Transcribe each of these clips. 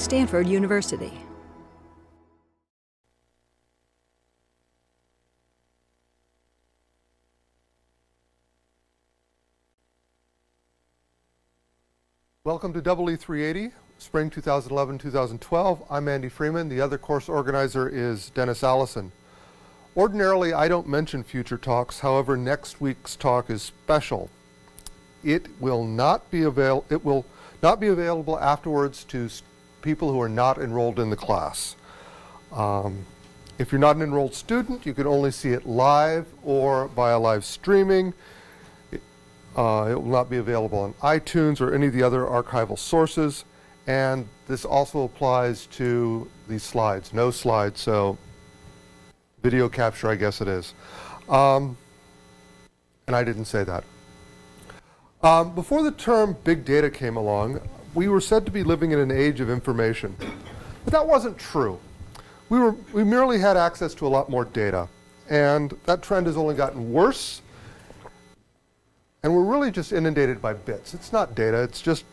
Stanford University. Welcome to EE380, Spring 2011-2012. I'm Andy Freeman. The other course organizer is Dennis Allison. Ordinarily, I don't mention future talks. However, next week's talk is special. It will not be avail it will not be available afterwards to people who are not enrolled in the class. Um, if you're not an enrolled student, you can only see it live or via live streaming. It, uh, it will not be available on iTunes or any of the other archival sources. And this also applies to these slides. No slides, so video capture, I guess it is. Um, and I didn't say that. Um, before the term big data came along, we were said to be living in an age of information. But that wasn't true. We, were, we merely had access to a lot more data. And that trend has only gotten worse. And we're really just inundated by bits. It's not data, it's just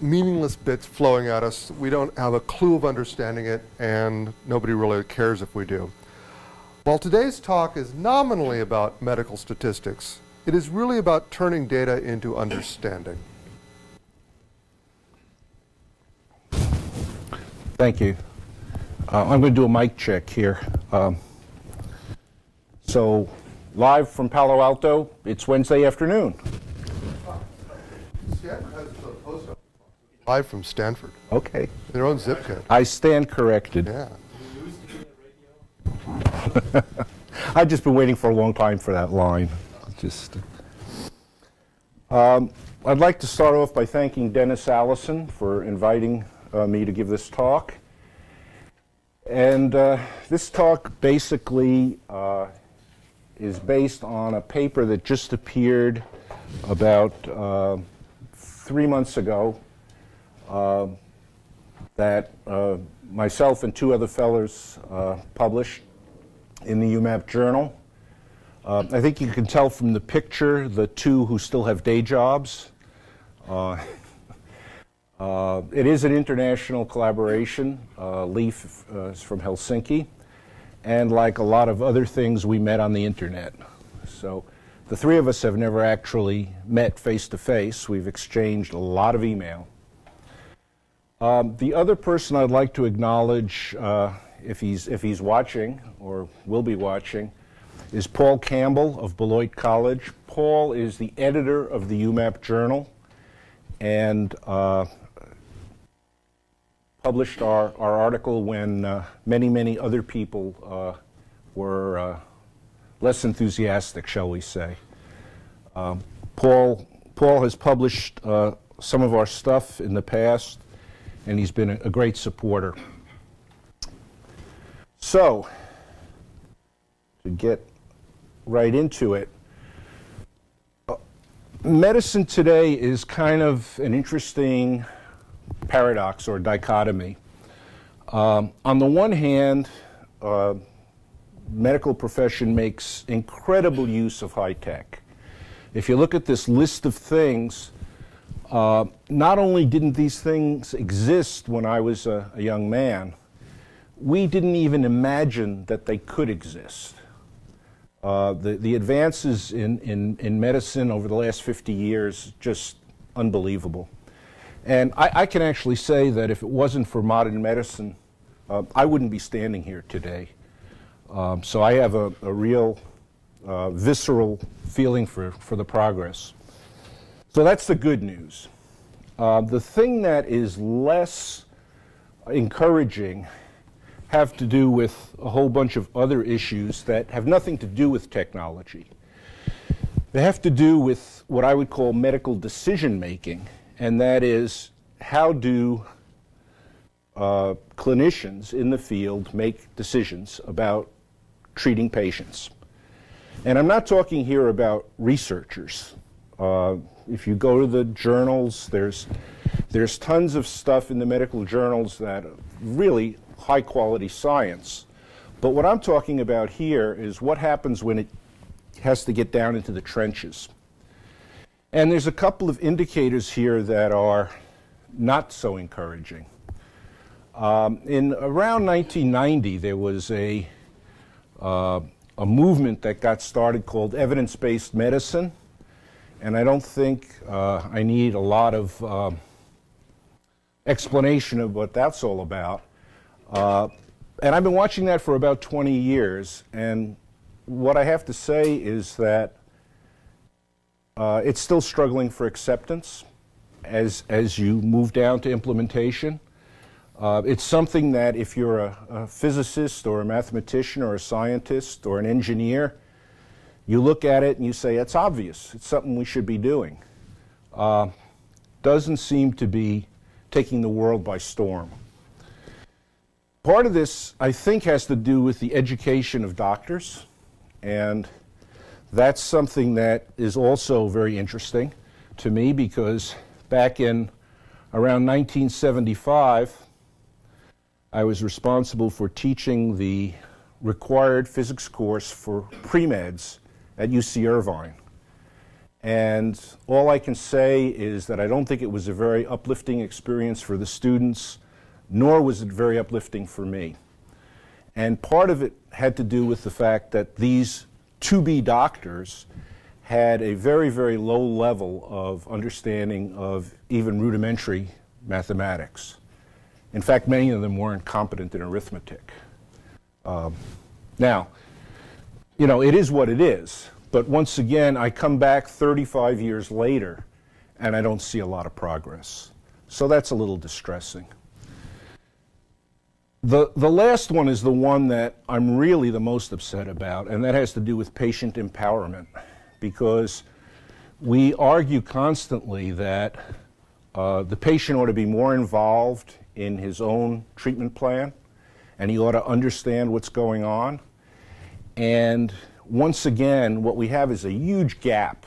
meaningless bits flowing at us. We don't have a clue of understanding it, and nobody really cares if we do. While today's talk is nominally about medical statistics, it is really about turning data into understanding. Thank you. Uh, I'm going to do a mic check here. Um, so, live from Palo Alto, it's Wednesday afternoon. Live from Stanford. Okay. Their own zip code. I stand corrected. Yeah. I've just been waiting for a long time for that line. Just. Um, I'd like to start off by thanking Dennis Allison for inviting uh, me to give this talk. And uh, this talk basically uh, is based on a paper that just appeared about uh, three months ago uh, that uh, myself and two other fellows published in the UMAP Journal. I think you can tell from the picture the two who still have day jobs. Uh, it is an international collaboration. Uh, Leif uh, is from Helsinki. And like a lot of other things, we met on the internet. So the three of us have never actually met face to face. We've exchanged a lot of email. Um, the other person I'd like to acknowledge, uh, if, he's, if he's watching or will be watching, is Paul Campbell of Beloit College. Paul is the editor of the UMAP Journal and uh, published our, our article when uh, many, many other people uh, were uh, less enthusiastic, shall we say. Um, Paul, Paul has published uh, some of our stuff in the past, and he's been a, a great supporter. So, to get right into it. Uh, medicine today is kind of an interesting paradox or dichotomy. Um, on the one hand, uh, medical profession makes incredible use of high tech. If you look at this list of things, uh, not only didn't these things exist when I was a, a young man, we didn't even imagine that they could exist. Uh, the, the advances in, in, in medicine over the last 50 years, just unbelievable. And I, I can actually say that if it wasn't for modern medicine, uh, I wouldn't be standing here today. Um, so I have a, a real uh, visceral feeling for, for the progress. So that's the good news. Uh, the thing that is less encouraging have to do with a whole bunch of other issues that have nothing to do with technology. They have to do with what I would call medical decision making, and that is how do uh, clinicians in the field make decisions about treating patients. And I'm not talking here about researchers. Uh, if you go to the journals, there's, there's tons of stuff in the medical journals that really high quality science. But what I'm talking about here is what happens when it has to get down into the trenches. And there's a couple of indicators here that are not so encouraging. Um, in around 1990, there was a, uh, a movement that got started called evidence-based medicine, and I don't think uh, I need a lot of uh, explanation of what that's all about. Uh, and I've been watching that for about 20 years, and what I have to say is that uh, it's still struggling for acceptance as, as you move down to implementation. Uh, it's something that if you're a, a, physicist or a mathematician or a scientist or an engineer, you look at it and you say, it's obvious. It's something we should be doing. Uh, doesn't seem to be taking the world by storm. Part of this, I think, has to do with the education of doctors, and that's something that is also very interesting to me because back in around 1975, I was responsible for teaching the required physics course for pre-meds at UC Irvine. And all I can say is that I don't think it was a very uplifting experience for the students nor was it very uplifting for me. And part of it had to do with the fact that these to-be doctors had a very, very low level of understanding of even rudimentary mathematics. In fact, many of them weren't competent in arithmetic. Um, now, you know, it is what it is. But once again, I come back 35 years later and I don't see a lot of progress. So that's a little distressing. The, the last one is the one that I'm really the most upset about, and that has to do with patient empowerment. Because we argue constantly that uh, the patient ought to be more involved in his own treatment plan, and he ought to understand what's going on. And once again, what we have is a huge gap.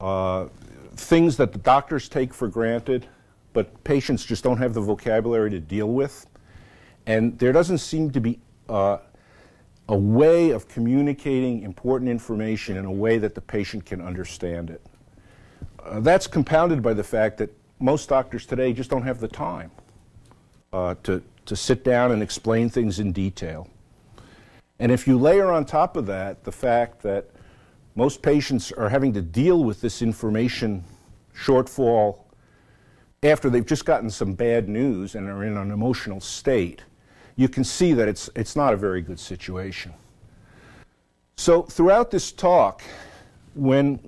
Uh, things that the doctors take for granted, but patients just don't have the vocabulary to deal with. And there doesn't seem to be uh, a way of communicating important information in a way that the patient can understand it. Uh, that's compounded by the fact that most doctors today just don't have the time uh, to, to sit down and explain things in detail. And if you layer on top of that the fact that most patients are having to deal with this information shortfall after they've just gotten some bad news and are in an emotional state, you can see that it's, it's not a very good situation. So throughout this talk, when,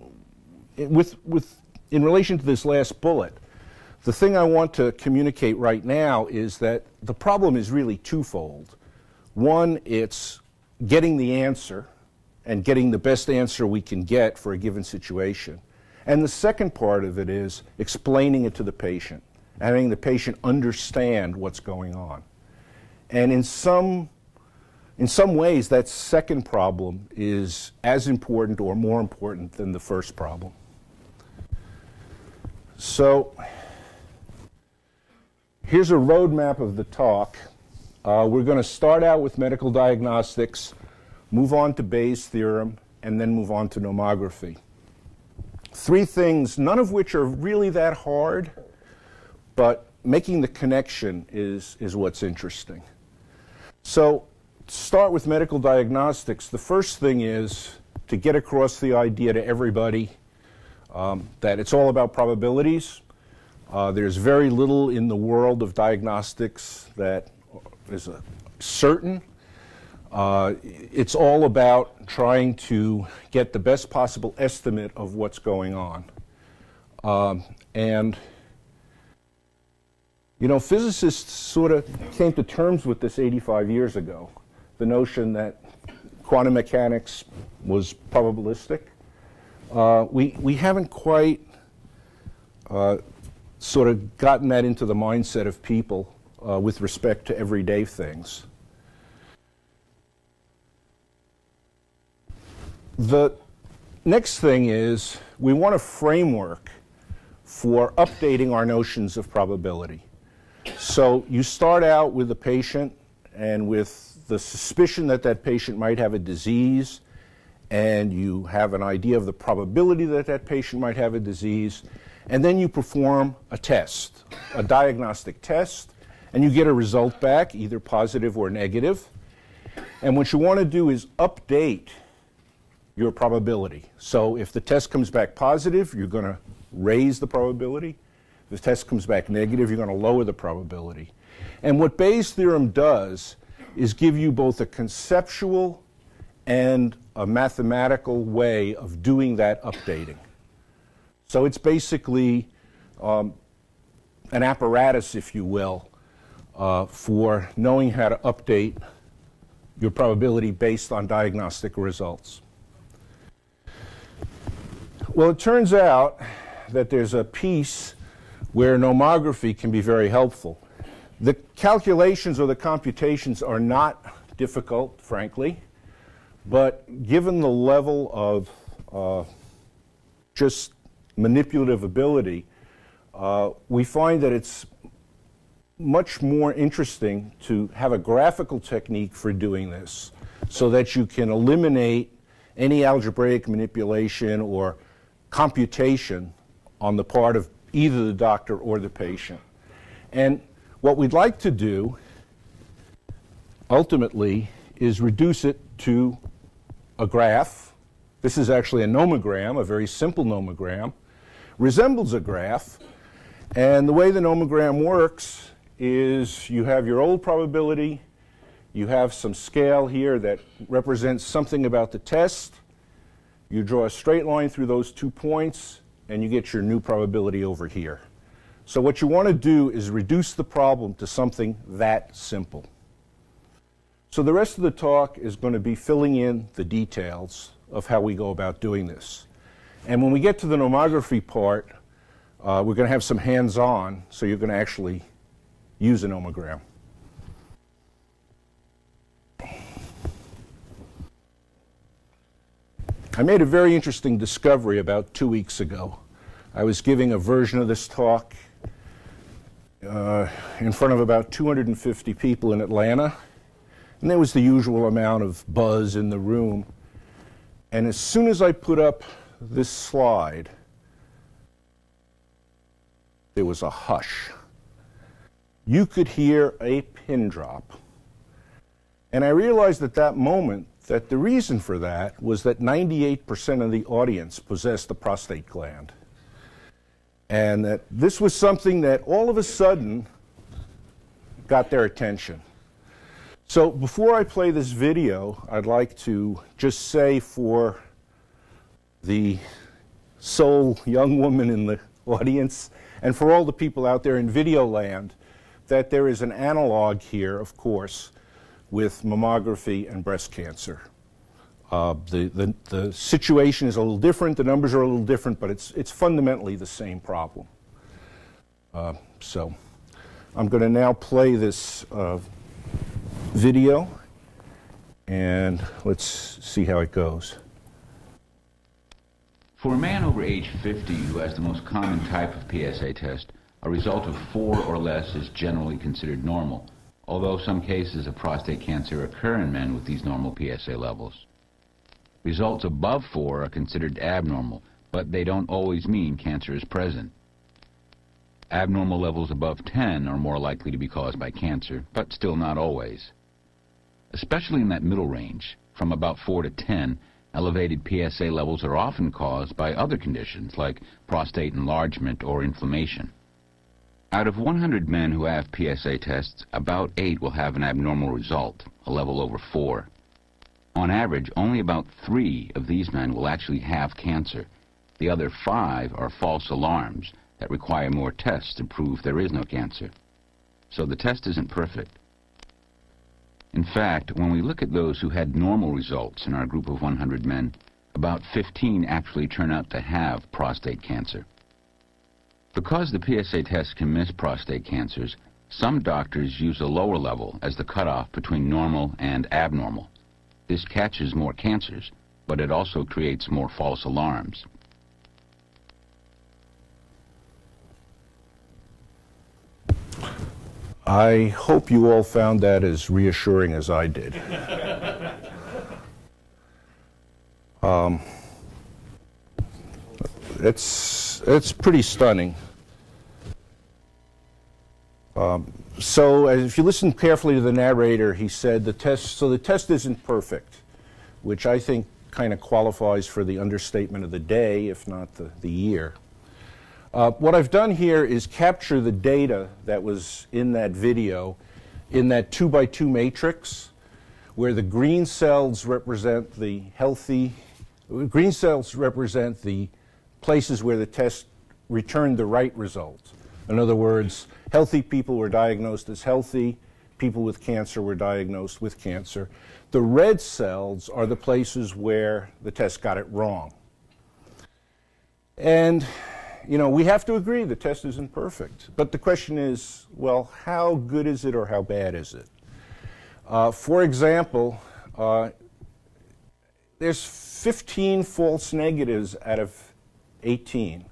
with, with, in relation to this last bullet, the thing I want to communicate right now is that the problem is really twofold. One, it's getting the answer and getting the best answer we can get for a given situation. And the second part of it is explaining it to the patient, having the patient understand what's going on. And in some, in some ways, that second problem is as important or more important than the first problem. So here's a roadmap of the talk. Uh, we're going to start out with medical diagnostics, move on to Bayes' theorem, and then move on to nomography. Three things, none of which are really that hard, but making the connection is, is what's interesting. So start with medical diagnostics. The first thing is to get across the idea to everybody um, that it's all about probabilities. Uh, there's very little in the world of diagnostics that is a certain. Uh, it's all about trying to get the best possible estimate of what's going on. Um, and you know, physicists sort of came to terms with this 85 years ago, the notion that quantum mechanics was probabilistic. Uh, we, we haven't quite uh, sort of gotten that into the mindset of people uh, with respect to everyday things. The next thing is we want a framework for updating our notions of probability. So you start out with a patient and with the suspicion that that patient might have a disease, and you have an idea of the probability that that patient might have a disease, and then you perform a test, a diagnostic test, and you get a result back, either positive or negative. And what you want to do is update your probability. So if the test comes back positive, you're going to raise the probability. The test comes back negative, you're going to lower the probability. And what Bayes' theorem does is give you both a conceptual and a mathematical way of doing that updating. So it's basically um, an apparatus, if you will, uh, for knowing how to update your probability based on diagnostic results. Well, it turns out that there's a piece where nomography can be very helpful. The calculations or the computations are not difficult, frankly, but given the level of uh, just manipulative ability, uh, we find that it's much more interesting to have a graphical technique for doing this so that you can eliminate any algebraic manipulation or computation on the part of either the doctor or the patient. And what we'd like to do ultimately is reduce it to a graph. This is actually a nomogram, a very simple nomogram, resembles a graph. And the way the nomogram works is you have your old probability, you have some scale here that represents something about the test, you draw a straight line through those two points, and you get your new probability over here. So what you want to do is reduce the problem to something that simple. So the rest of the talk is going to be filling in the details of how we go about doing this. And when we get to the nomography part, uh, we're going to have some hands-on, so you're going to actually use a nomogram. I made a very interesting discovery about two weeks ago. I was giving a version of this talk uh, in front of about 250 people in Atlanta, and there was the usual amount of buzz in the room. And as soon as I put up this slide, there was a hush you could hear a pin drop. And I realized at that moment that the reason for that was that 98% of the audience possessed the prostate gland. And that this was something that all of a sudden got their attention. So before I play this video, I'd like to just say for the sole young woman in the audience and for all the people out there in video land that there is an analog here, of course, with mammography and breast cancer. Uh, the, the, the, situation is a little different, the numbers are a little different, but it's, it's fundamentally the same problem. Uh, so I'm going to now play this uh, video, and let's see how it goes. For a man over age 50 who has the most common type of PSA test, a result of four or less is generally considered normal, although some cases of prostate cancer occur in men with these normal PSA levels. Results above four are considered abnormal, but they don't always mean cancer is present. Abnormal levels above 10 are more likely to be caused by cancer, but still not always. Especially in that middle range, from about 4 to 10, elevated PSA levels are often caused by other conditions like prostate enlargement or inflammation. Out of 100 men who have PSA tests, about 8 will have an abnormal result, a level over 4. On average, only about 3 of these men will actually have cancer. The other 5 are false alarms that require more tests to prove there is no cancer. So the test isn't perfect. In fact, when we look at those who had normal results in our group of 100 men, about 15 actually turn out to have prostate cancer. Because the PSA test can miss prostate cancers, some doctors use a lower level as the cutoff between normal and abnormal. This catches more cancers, but it also creates more false alarms. I hope you all found that as reassuring as I did. um, it's, it's pretty stunning. Um, so if you listen carefully to the narrator, he said the test, so the test isn't perfect, which I think kind of qualifies for the understatement of the day, if not the, the year. Uh, what I've done here is capture the data that was in that video in that two by two matrix where the green cells represent the healthy, green cells represent the places where the test returned the right result. In other words, healthy people were diagnosed as healthy, people with cancer were diagnosed with cancer. The red cells are the places where the test got it wrong. And, you know, we have to agree the test isn't perfect. But the question is, well, how good is it or how bad is it? Uh, for example, uh, there's 15 false negatives out of 18.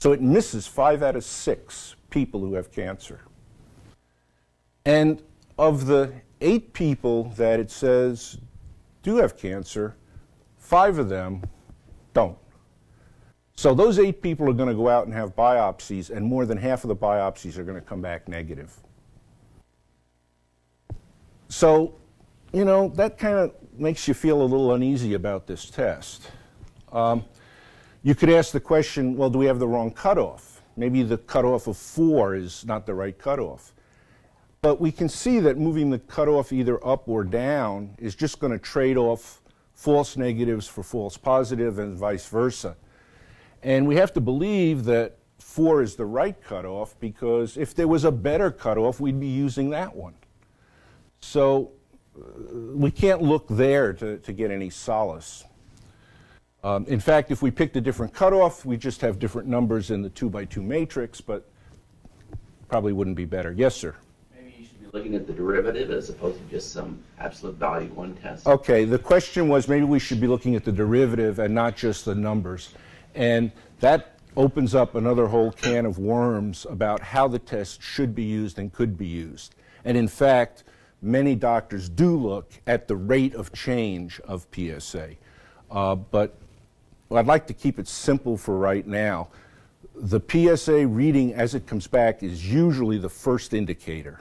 So it misses five out of six people who have cancer. And of the eight people that it says do have cancer, five of them don't. So those eight people are going to go out and have biopsies, and more than half of the biopsies are going to come back negative. So, you know, that kind of makes you feel a little uneasy about this test. Um, you could ask the question, well, do we have the wrong cutoff? Maybe the cutoff of four is not the right cutoff. But we can see that moving the cutoff either up or down is just going to trade off false negatives for false positives positive and vice versa. And we have to believe that four is the right cutoff because if there was a better cutoff, we'd be using that one. So uh, we can't look there to, to get any solace. Um, in fact, if we picked a different cutoff, we just have different numbers in the two by two matrix, but probably wouldn't be better. Yes, sir. Maybe you should be looking at the derivative as opposed to just some absolute value one test. Okay, the question was maybe we should be looking at the derivative and not just the numbers. And that opens up another whole can of worms about how the test should be used and could be used. And in fact, many doctors do look at the rate of change of PSA. Uh, but I'd like to keep it simple for right now. The PSA reading as it comes back is usually the first indicator.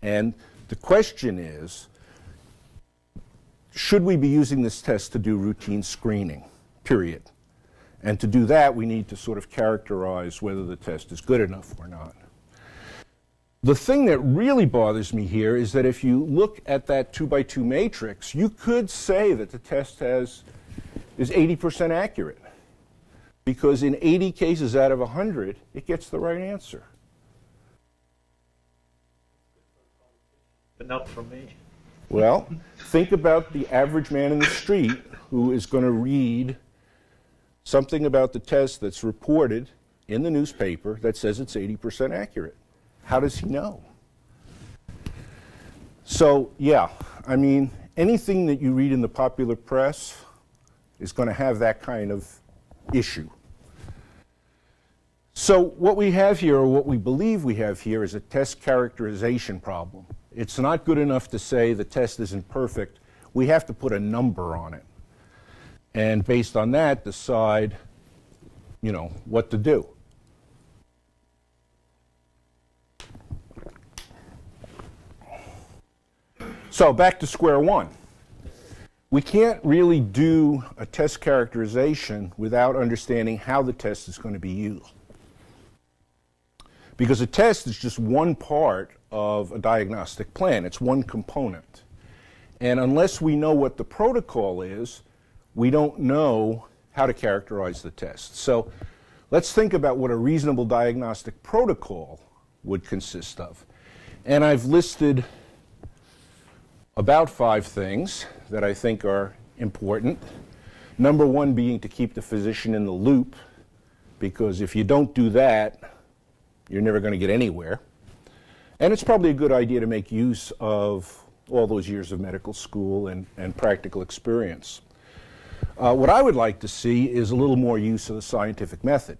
And the question is, should we be using this test to do routine screening, period? And to do that, we need to sort of characterize whether the test is good enough or not. The thing that really bothers me here is that if you look at that two by two matrix, you could say that the test has is 80% accurate because in 80 cases out of 100, it gets the right answer. But not for me. Well, think about the average man in the street who is going to read something about the test that's reported in the newspaper that says it's 80% accurate. How does he know? So, yeah, I mean, anything that you read in the popular press is going to have that kind of issue. So, what we have here, or what we believe we have here, is a test characterization problem. It's not good enough to say the test isn't perfect. We have to put a number on it. And based on that, decide, you know, what to do. So back to square one. We can't really do a test characterization without understanding how the test is going to be used. Because a test is just one part of a diagnostic plan, it's one component. And unless we know what the protocol is, we don't know how to characterize the test. So let's think about what a reasonable diagnostic protocol would consist of. And I've listed about five things that I think are important. Number one being to keep the physician in the loop, because if you don't do that, you're never going to get anywhere. And it's probably a good idea to make use of all those years of medical school and, and practical experience. Uh, what I would like to see is a little more use of the scientific method.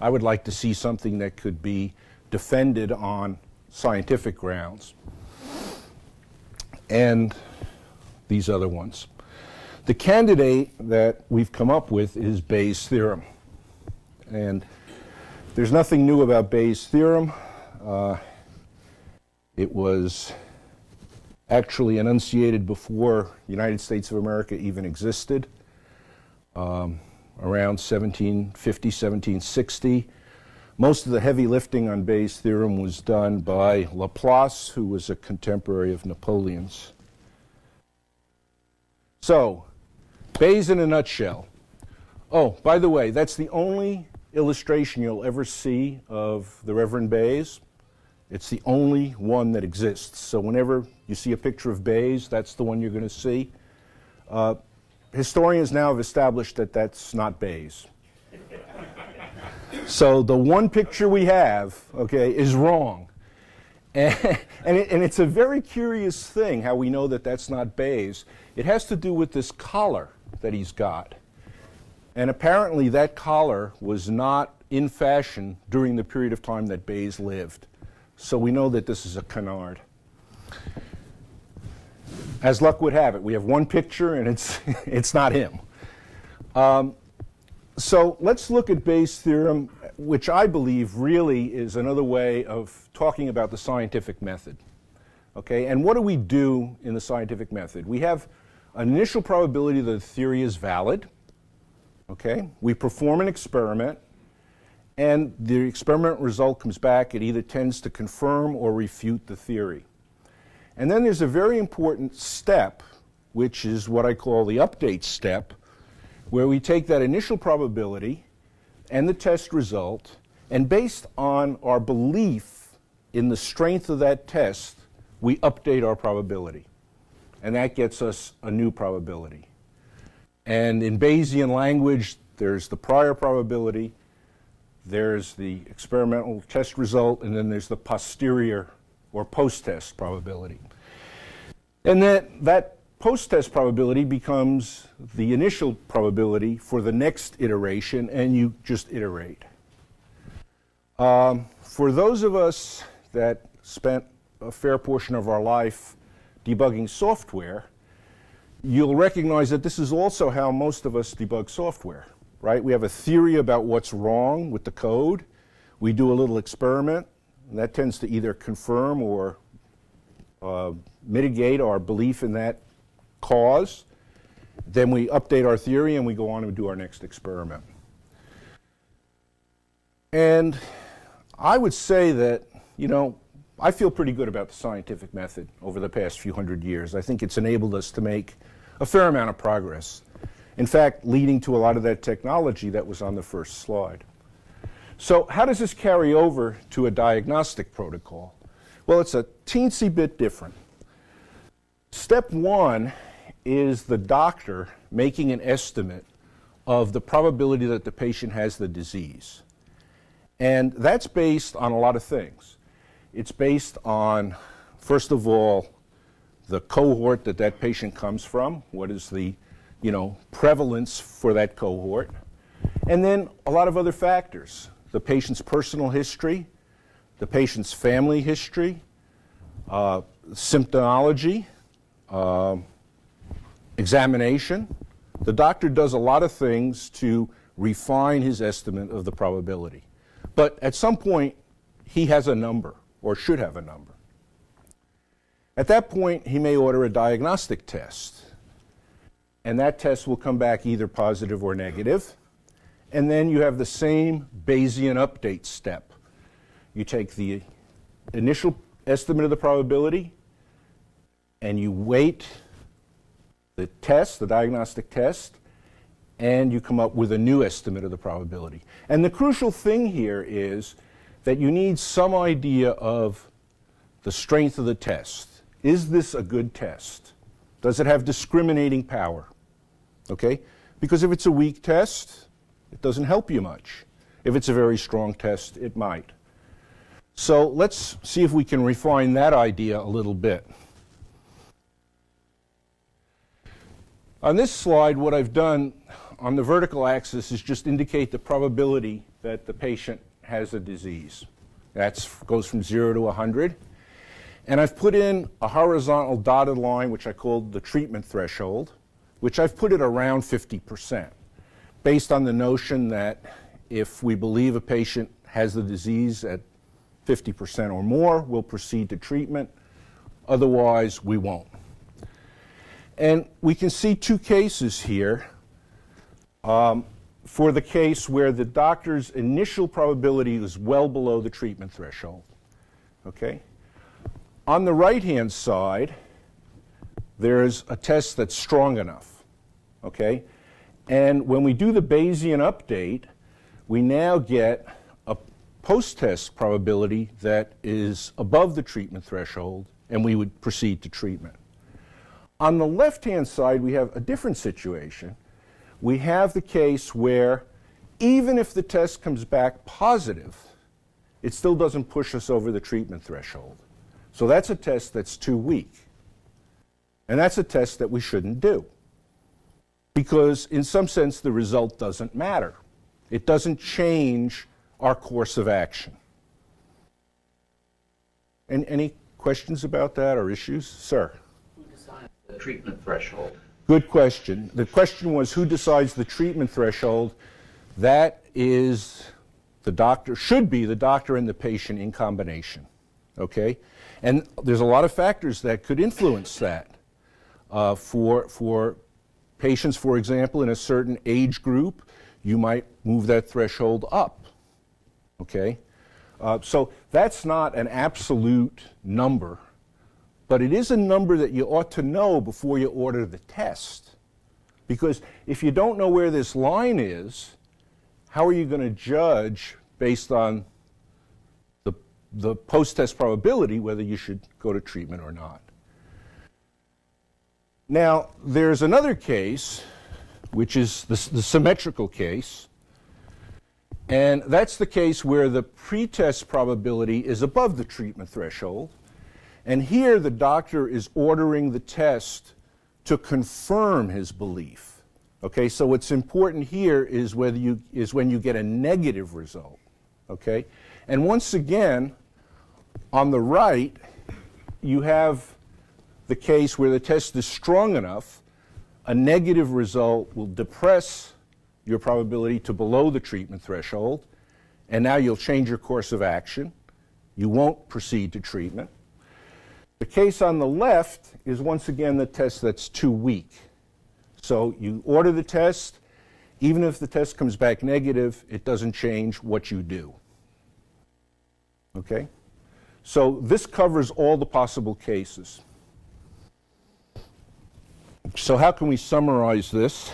I would like to see something that could be defended on scientific grounds and these other ones. The candidate that we've come up with is Bayes' theorem. And there's nothing new about Bayes' theorem. Uh, It was actually enunciated before the United States of America even existed, um, around 1750, 1760. Most of the heavy lifting on Bayes' theorem was done by Laplace, who was a contemporary of Napoleon's. So, Bayes in a nutshell. Oh, by the way, that's the only illustration you'll ever see of the Reverend Bayes. It's the only one that exists. So whenever you see a picture of Bayes, that's the one you're going to see. Uh, historians now have established that that's not Bayes. so the one picture we have, okay, is wrong. And, it, and, it's a very curious thing how we know that that's not Bayes. It has to do with this collar that he's got. And apparently that collar was not in fashion during the period of time that Bayes lived. So we know that this is a canard. As luck would have it, we have one picture and it's, it's not him. Um, so let's look at Bayes' theorem, which I believe really is another way of talking about the scientific method. Okay, and what do we do in the scientific method? We have an initial probability that the theory is valid. Okay, we perform an experiment and the experiment result comes back, it either tends to confirm or refute the theory. And then there's a very important step, which is what I call the update step, where we take that initial probability and the test result, and based on our belief in the strength of that test, we update our probability. And that gets us a new probability. And in Bayesian language, there's the prior probability, there's the experimental test result, and then there's the posterior or post-test probability. And that, that post-test probability becomes the initial probability for the next iteration, and you just iterate. Um, for those of us that spent a fair portion of our life debugging software, you'll recognize that this is also how most of us debug software right? We have a theory about what's wrong with the code. We do a little experiment, and that tends to either confirm or uh, mitigate our belief in that cause. Then we update our theory and we go on and do our next experiment. And I would say that, you know, I feel pretty good about the scientific method over the past few hundred years. I think it's enabled us to make a fair amount of progress. In fact, leading to a lot of that technology that was on the first slide. So how does this carry over to a diagnostic protocol? Well, it's a teensy bit different. Step one is the doctor making an estimate of the probability that the patient has the disease. And that's based on a lot of things. It's based on, first of all, the cohort that that patient comes from. What is the you know, prevalence for that cohort. And then a lot of other factors. The patient's personal history, the patient's family history, uh, symptomology, uh, examination. The doctor does a lot of things to refine his estimate of the probability. But at some point, he has a number, or should have a number. At that point, he may order a diagnostic test and that test will come back either positive or negative. And then you have the same Bayesian update step. You take the initial estimate of the probability and you weight the test, the diagnostic test, and you come up with a new estimate of the probability. And the crucial thing here is that you need some idea of the strength of the test. Is this a good test? Does it have discriminating power? Okay? Because if it's a weak test, it doesn't help you much. If it's a very strong test, it might. So let's see if we can refine that idea a little bit. On this slide, what I've done on the vertical axis is just indicate the probability that the patient has a disease. That goes from 0 to 100. And I've put in a horizontal dotted line, which I called the treatment threshold which I've put it around 50%, based on the notion that if we believe a patient has the disease at 50% or more, we'll proceed to treatment. Otherwise, we won't. And we can see two cases here. Um, for the case where the doctor's initial probability is well below the treatment threshold. Okay? On the right hand side, there's a test that's strong enough. Okay? And when we do the Bayesian update, we now get a post test probability that is above the treatment threshold, and we would proceed to treatment. On the left hand side, we have a different situation we have the case where even if the test comes back positive, it still doesn't push us over the treatment threshold. So that's a test that's too weak. And that's a test that we shouldn't do. Because, in some sense, the result doesn't matter. It doesn't change our course of action. And any questions about that or issues? Sir? Treatment threshold? Good question. The question was who decides the treatment threshold? That is the doctor, should be the doctor and the patient in combination. Okay? And there's a lot of factors that could influence that. Uh, for, for patients, for example, in a certain age group, you might move that threshold up. Okay? Uh, so that's not an absolute number but it is a number that you ought to know before you order the test. Because if you don't know where this line is, how are you going to judge based on the, the post test probability whether you should go to treatment or not? Now, there's another case, which is the, the symmetrical case. And that's the case where the pretest probability is above the treatment threshold. And here the doctor is ordering the test to confirm his belief. Okay, so what's important here is whether you is when you get a negative result. Okay? And once again, on the right, you have the case where the test is strong enough, a negative result will depress your probability to below the treatment threshold, and now you'll change your course of action. You won't proceed to treatment. The case on the left is once again the test that's too weak. So you order the test, even if the test comes back negative, it doesn't change what you do. Okay? So this covers all the possible cases. So how can we summarize this?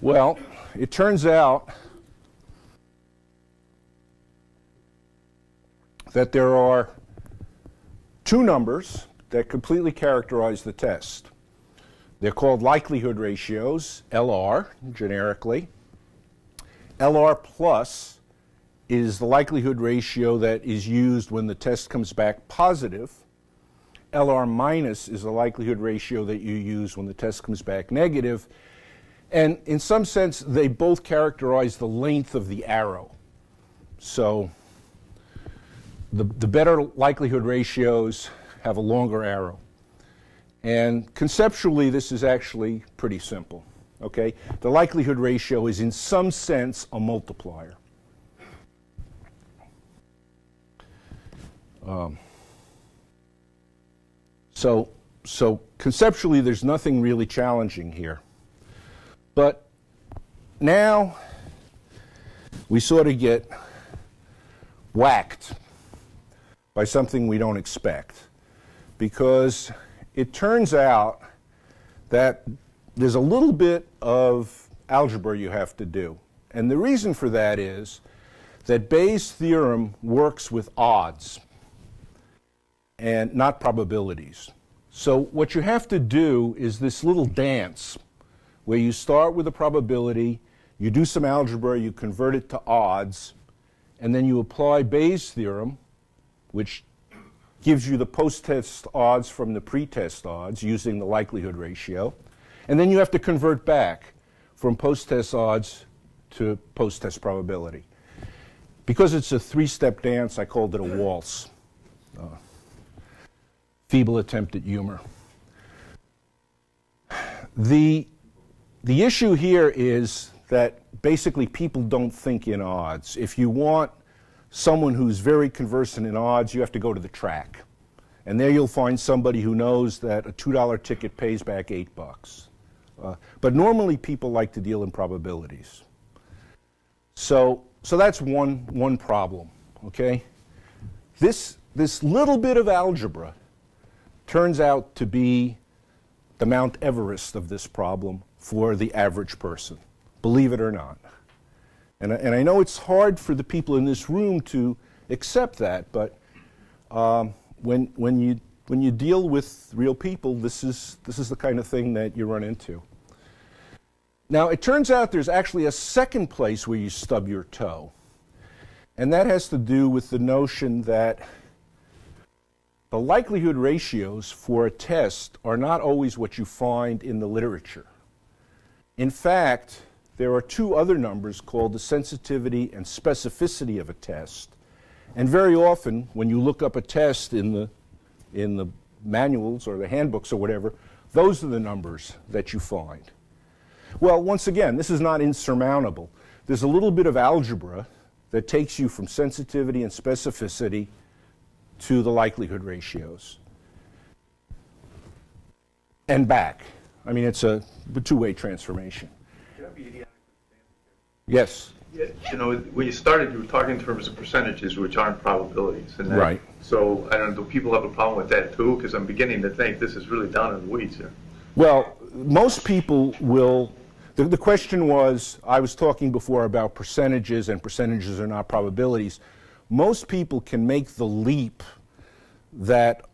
Well, it turns out that there are two numbers that completely characterize the test. They're called likelihood ratios, LR, generically. LR plus is the likelihood ratio that is used when the test comes back positive. LR minus is the likelihood ratio that you use when the test comes back negative. And in some sense, they both characterize the length of the arrow. So the, the better likelihood ratios have a longer arrow. And conceptually, this is actually pretty simple. Okay? The likelihood ratio is, in some sense, a multiplier. Um, so, so conceptually, there's nothing really challenging here. But now we sort of get whacked by something we don't expect. Because it turns out that there's a little bit of algebra you have to do. And the reason for that is that Bayes' theorem works with odds and not probabilities. So what you have to do is this little dance where you start with a probability, you do some algebra, you convert it to odds, and then you apply Bayes' theorem, which gives you the post-test odds from the pre-test odds using the likelihood ratio. And then you have to convert back from post-test odds to post-test probability. Because it's a three-step dance, I called it a waltz. Uh, feeble attempt at humor. The, the issue here is that basically people don't think in odds. If you want someone who's very conversant in odds, you have to go to the track. And there you'll find somebody who knows that a $2 ticket pays back 8 bucks. Uh, but normally people like to deal in probabilities. So, so that's one, one problem, okay? This, this little bit of algebra turns out to be the Mount Everest of this problem for the average person, believe it or not. And, and I know it's hard for the people in this room to accept that, but um, when, when, you, when you deal with real people, this is, this is the kind of thing that you run into. Now, it turns out there's actually a second place where you stub your toe, and that has to do with the notion that the likelihood ratios for a test are not always what you find in the literature. In fact, there are two other numbers called the sensitivity and specificity of a test. And very often, when you look up a test in the, in the manuals or the handbooks or whatever, those are the numbers that you find. Well, once again, this is not insurmountable. There's a little bit of algebra that takes you from sensitivity and specificity to the likelihood ratios. And back. I mean, it's a two-way transformation. Yes. You know, when you started, you were talking in terms of percentages, which aren't probabilities. and that- Right. So, I don't know, do people have a problem with that too? Because I'm beginning to think this is really down in the weeds here. Well, most people will. The, the question was I was talking before about percentages, and percentages are not probabilities. Most people can make the leap that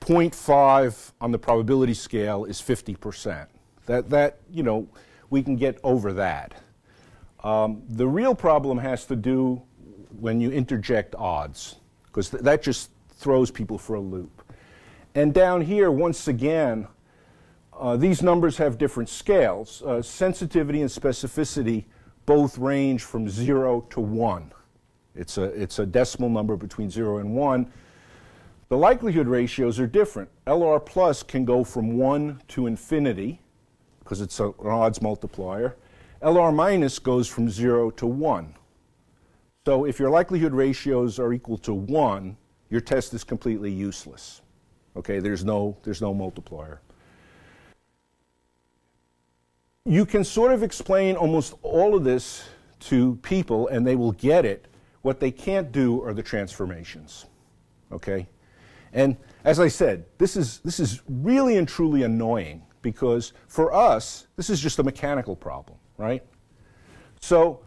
0.5 on the probability scale is 50%. That, that you know, we can get over that. Um, the real problem has to do when you interject odds, because th that just throws people for a loop. And down here, once again, uh, these numbers have different scales. Uh, sensitivity and specificity both range from 0 to 1. It's a, it's a decimal number between 0 and 1. The likelihood ratios are different. LR plus can go from 1 to infinity, because it's an odds multiplier. LR minus goes from 0 to 1. So if your likelihood ratios are equal to 1, your test is completely useless. Okay, there's no, there's no multiplier. You can sort of explain almost all of this to people and they will get it. What they can't do are the transformations. Okay? And as I said, this is, this is really and truly annoying because for us, this is just a mechanical problem, right? So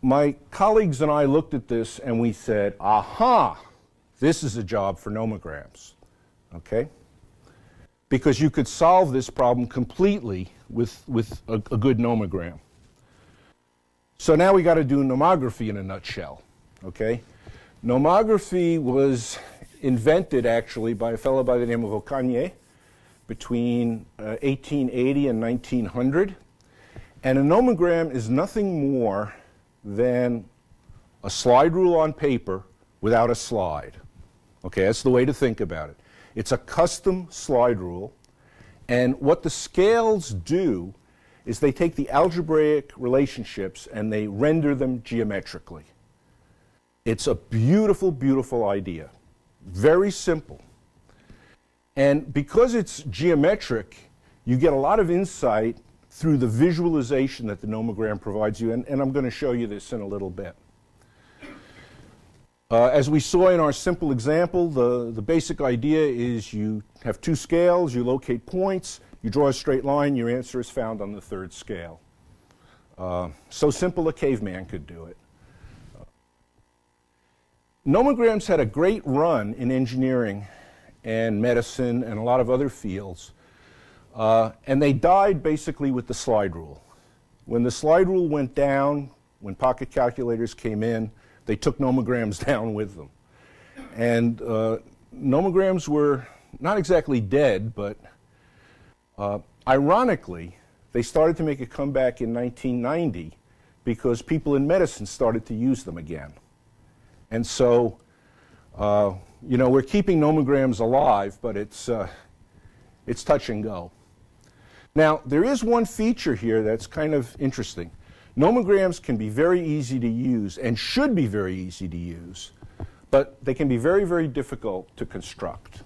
my colleagues and I looked at this and we said, aha, this is a job for nomograms, okay? Because you could solve this problem completely with, with a, a good nomogram. So now we got to do nomography in a nutshell, okay? Nomography was invented actually by a fellow by the name of d'Ocagne between uh, 1880 and 1900. And a nomogram is nothing more than a slide rule on paper without a slide. Okay, that's the way to think about it. It's a custom slide rule, and what the scales do is they take the algebraic relationships and they render them geometrically. It's a beautiful, beautiful idea. Very simple. And because it's geometric, you get a lot of insight through the visualization that the nomogram provides you, and, and I'm going to show you this in a little bit. Uh, as we saw in our simple example, the, the basic idea is you have two scales, you locate points, you draw a straight line, your answer is found on the third scale. Uh, so simple a caveman could do it. Nomograms had a great run in engineering and medicine and a lot of other fields. Uh, and they died basically with the slide rule. When the slide rule went down, when pocket calculators came in, they took nomograms down with them. And uh, nomograms were not exactly dead, but uh, ironically, they started to make a comeback in 1990 because people in medicine started to use them again. And so, uh, you know, we're keeping nomograms alive, but it's, uh, it's touch and go. Now, there is one feature here that's kind of interesting. Nomograms can be very easy to use and should be very easy to use, but they can be very, very difficult to construct.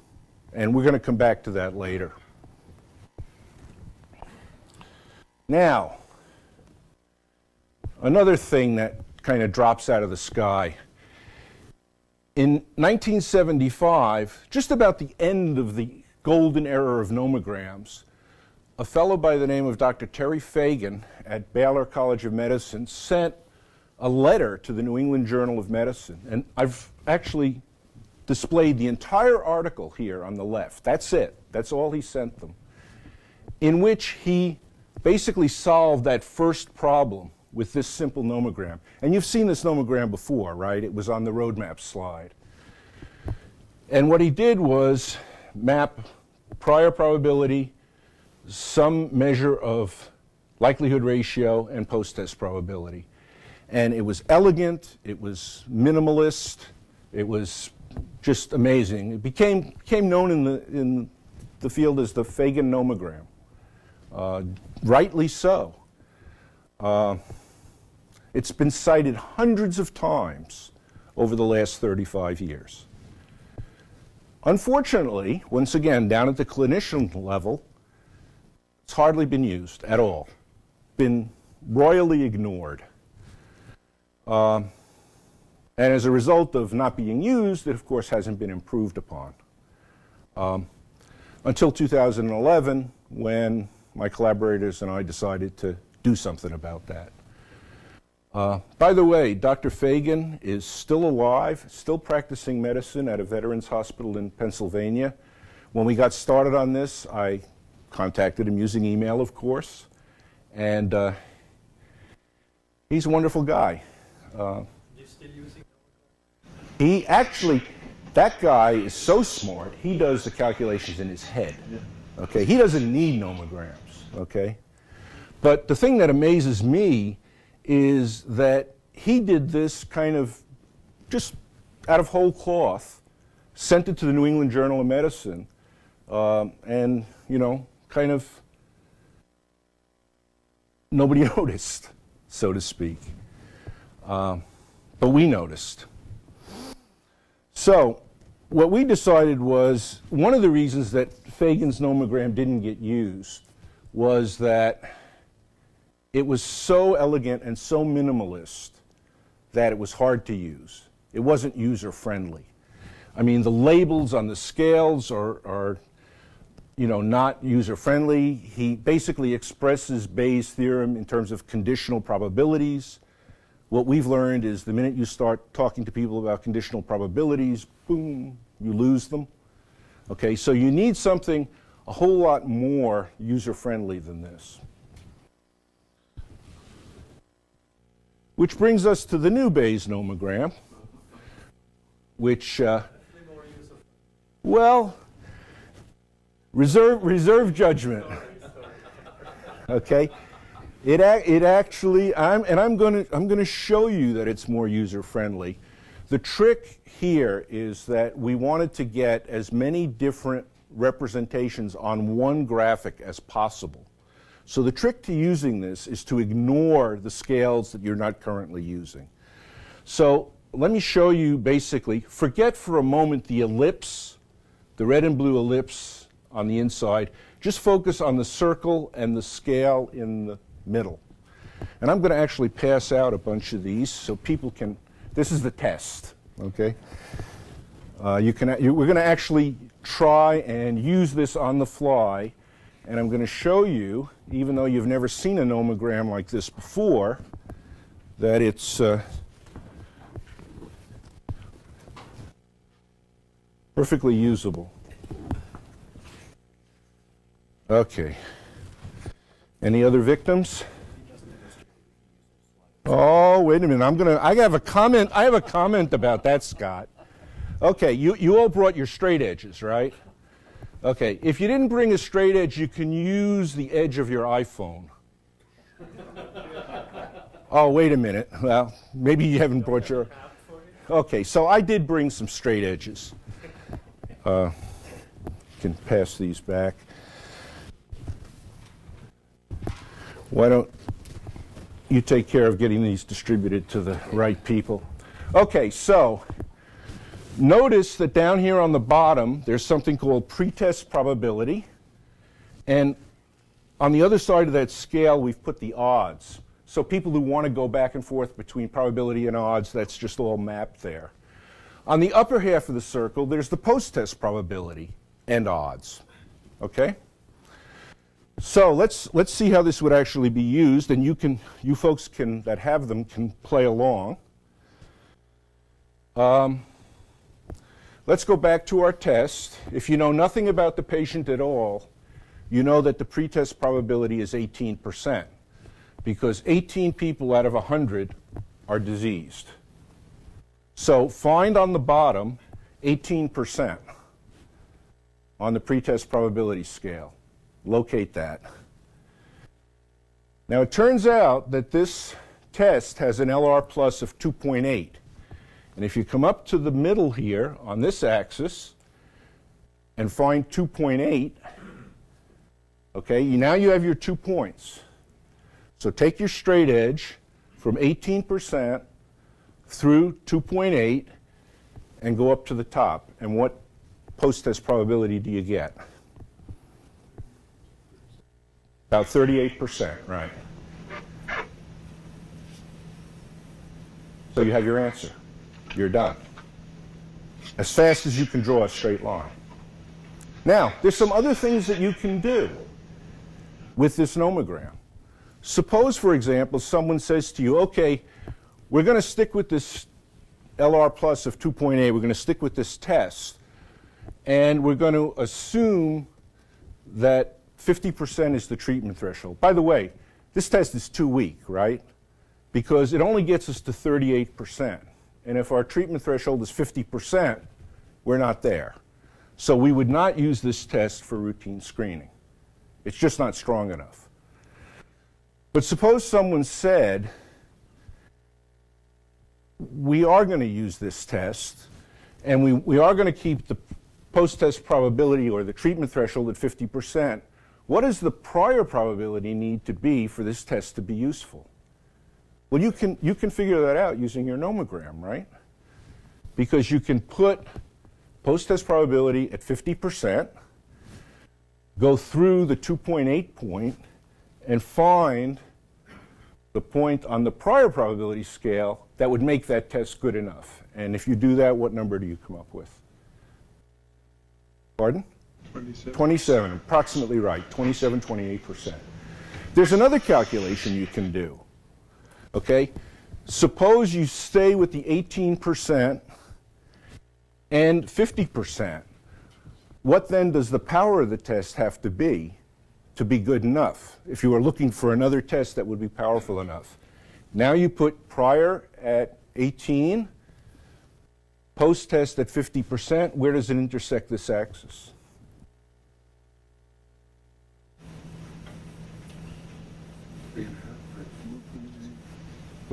And we're going to come back to that later. Now, another thing that kind of drops out of the sky. In 1975, just about the end of the golden era of nomograms, a fellow by the name of Dr. Terry Fagan at Baylor College of Medicine sent a letter to the New England Journal of Medicine. And I've actually displayed the entire article here on the left. That's it. That's all he sent them. In which he basically solved that first problem with this simple nomogram. And you've seen this nomogram before, right? It was on the roadmap slide. And what he did was map prior probability, some measure of likelihood ratio, and post-test probability. And it was elegant, it was minimalist, it was just amazing. It became, became known in the, in the field as the Fagan nomogram. Uh, rightly so. Uh, it's been cited hundreds of times over the last 35 years. Unfortunately, once again, down at the clinician level, it's hardly been used at all, been royally ignored. Uh, and as a result of not being used, it of course hasn't been improved upon. Um, until 2011, when my collaborators and I decided to do something about that. Uh, by the way, Dr. Fagan is still alive, still practicing medicine at a veterans hospital in Pennsylvania. When we got started on this, I contacted him using email, of course, and uh, he's a wonderful guy. Uh, he actually, that guy is so smart, he does the calculations in his head. Okay, he doesn't need nomograms okay? But the thing that amazes me is that he did this kind of just out of whole cloth, sent it to the New England Journal of Medicine, um, and, you know, kind of nobody noticed, so to speak. Um, but we noticed. So, what we decided was one of the reasons that Fagan's nomogram didn't get used was that it was so elegant and so minimalist that it was hard to use. It wasn't user friendly. I mean, the labels on the scales are, are you know, not user friendly. He basically expresses Bayes' theorem in terms of conditional probabilities. What we've learned is the minute you start talking to people about conditional probabilities, boom, you lose them. Okay, so you need something a whole lot more user-friendly than this. Which brings us to the new Bayes nomogram, which, uh, well, reserve, reserve judgment. okay? It, it actually, I'm, and I'm going to I'm going to show you that it's more user-friendly. The trick here is that we wanted to get as many different representations on one graphic as possible. So the trick to using this is to ignore the scales that you're not currently using. So let me show you basically, forget for a moment the ellipse, the red and blue ellipse on the inside. Just focus on the circle and the scale in the middle. And I'm going to actually pass out a bunch of these so people can, this is the test, okay? Uh, you can, you, we're going to actually try and use this on the fly. And I'm going to show you, even though you've never seen a nomogram like this before, that it's uh, perfectly usable. Okay. Any other victims? Oh, wait a minute. I'm going to I have a comment. I have a comment about that, Scott. Okay, you, you all brought your straight edges, right? Okay, if you didn't bring a straight edge, you can use the edge of your iPhone. oh, wait a minute. Well, maybe you haven't brought your. Okay, so I did bring some straight edges. Uh, can pass these back. Why don't you take care of getting these distributed to the right people. Okay, so notice that down here on the bottom, there's something called pretest probability. And on the other side of that scale, we've put the odds. So people who want to go back and forth between probability and odds, that's just all mapped there. On the upper half of the circle, there's the post-test probability and odds. Okay? So let's, let's see how this would actually be used, and you, can, you folks can, that have them can play along. Um, let's go back to our test. If you know nothing about the patient at all, you know that the pretest probability is 18%, because 18 people out of 100 are diseased. So find on the bottom 18% on the pretest probability scale. Locate that. Now it turns out that this test has an LR plus of 2.8. And if you come up to the middle here on this axis and find 2.8, okay, now you have your two points. So take your straight edge from 18% through 2.8 and go up to the top. And what post-test probability do you get? About 38%, right. So you have your answer. You're done. As fast as you can draw a straight line. Now, there's some other things that you can do with this nomogram. Suppose, for example, someone says to you, okay, we're going to stick with this LR plus of 2.8. We're going to stick with this test. And we're going to assume that 50% is the treatment threshold. By the way, this test is too weak, right? Because it only gets us to 38%. And if our treatment threshold is 50%, we're not there. So we would not use this test for routine screening. It's just not strong enough. But suppose someone said, we are going to use this test, and we, we are going to keep the post-test probability or the treatment threshold at 50%. What does the prior probability need to be for this test to be useful? Well, you can, you can figure that out using your nomogram, right? Because you can put post-test probability at 50%, go through the 2.8 point, and find the point on the prior probability scale that would make that test good enough. And if you do that, what number do you come up with? Pardon? 27. 27, approximately right, 27, 28%. There's another calculation you can do. Okay? Suppose you stay with the 18% and 50%. What then does the power of the test have to be to be good enough? If you were looking for another test that would be powerful enough. Now you put prior at 18, post test at 50%. Where does it intersect this axis?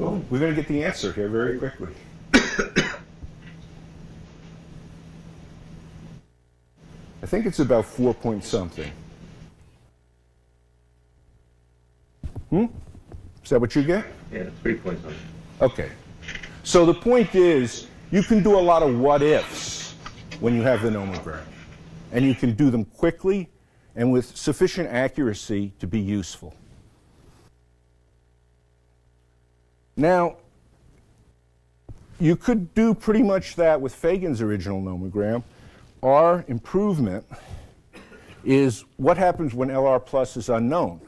Well, we're going to get the answer here very quickly. I think it's about four point something. Hmm? Is that what you get? Yeah, three point something. Okay. So the point is, you can do a lot of what ifs when you have the nomogram. And you can do them quickly and with sufficient accuracy to be useful. Now, you could do pretty much that with Fagan's original nomogram. Our improvement is what happens when LR plus is unknown.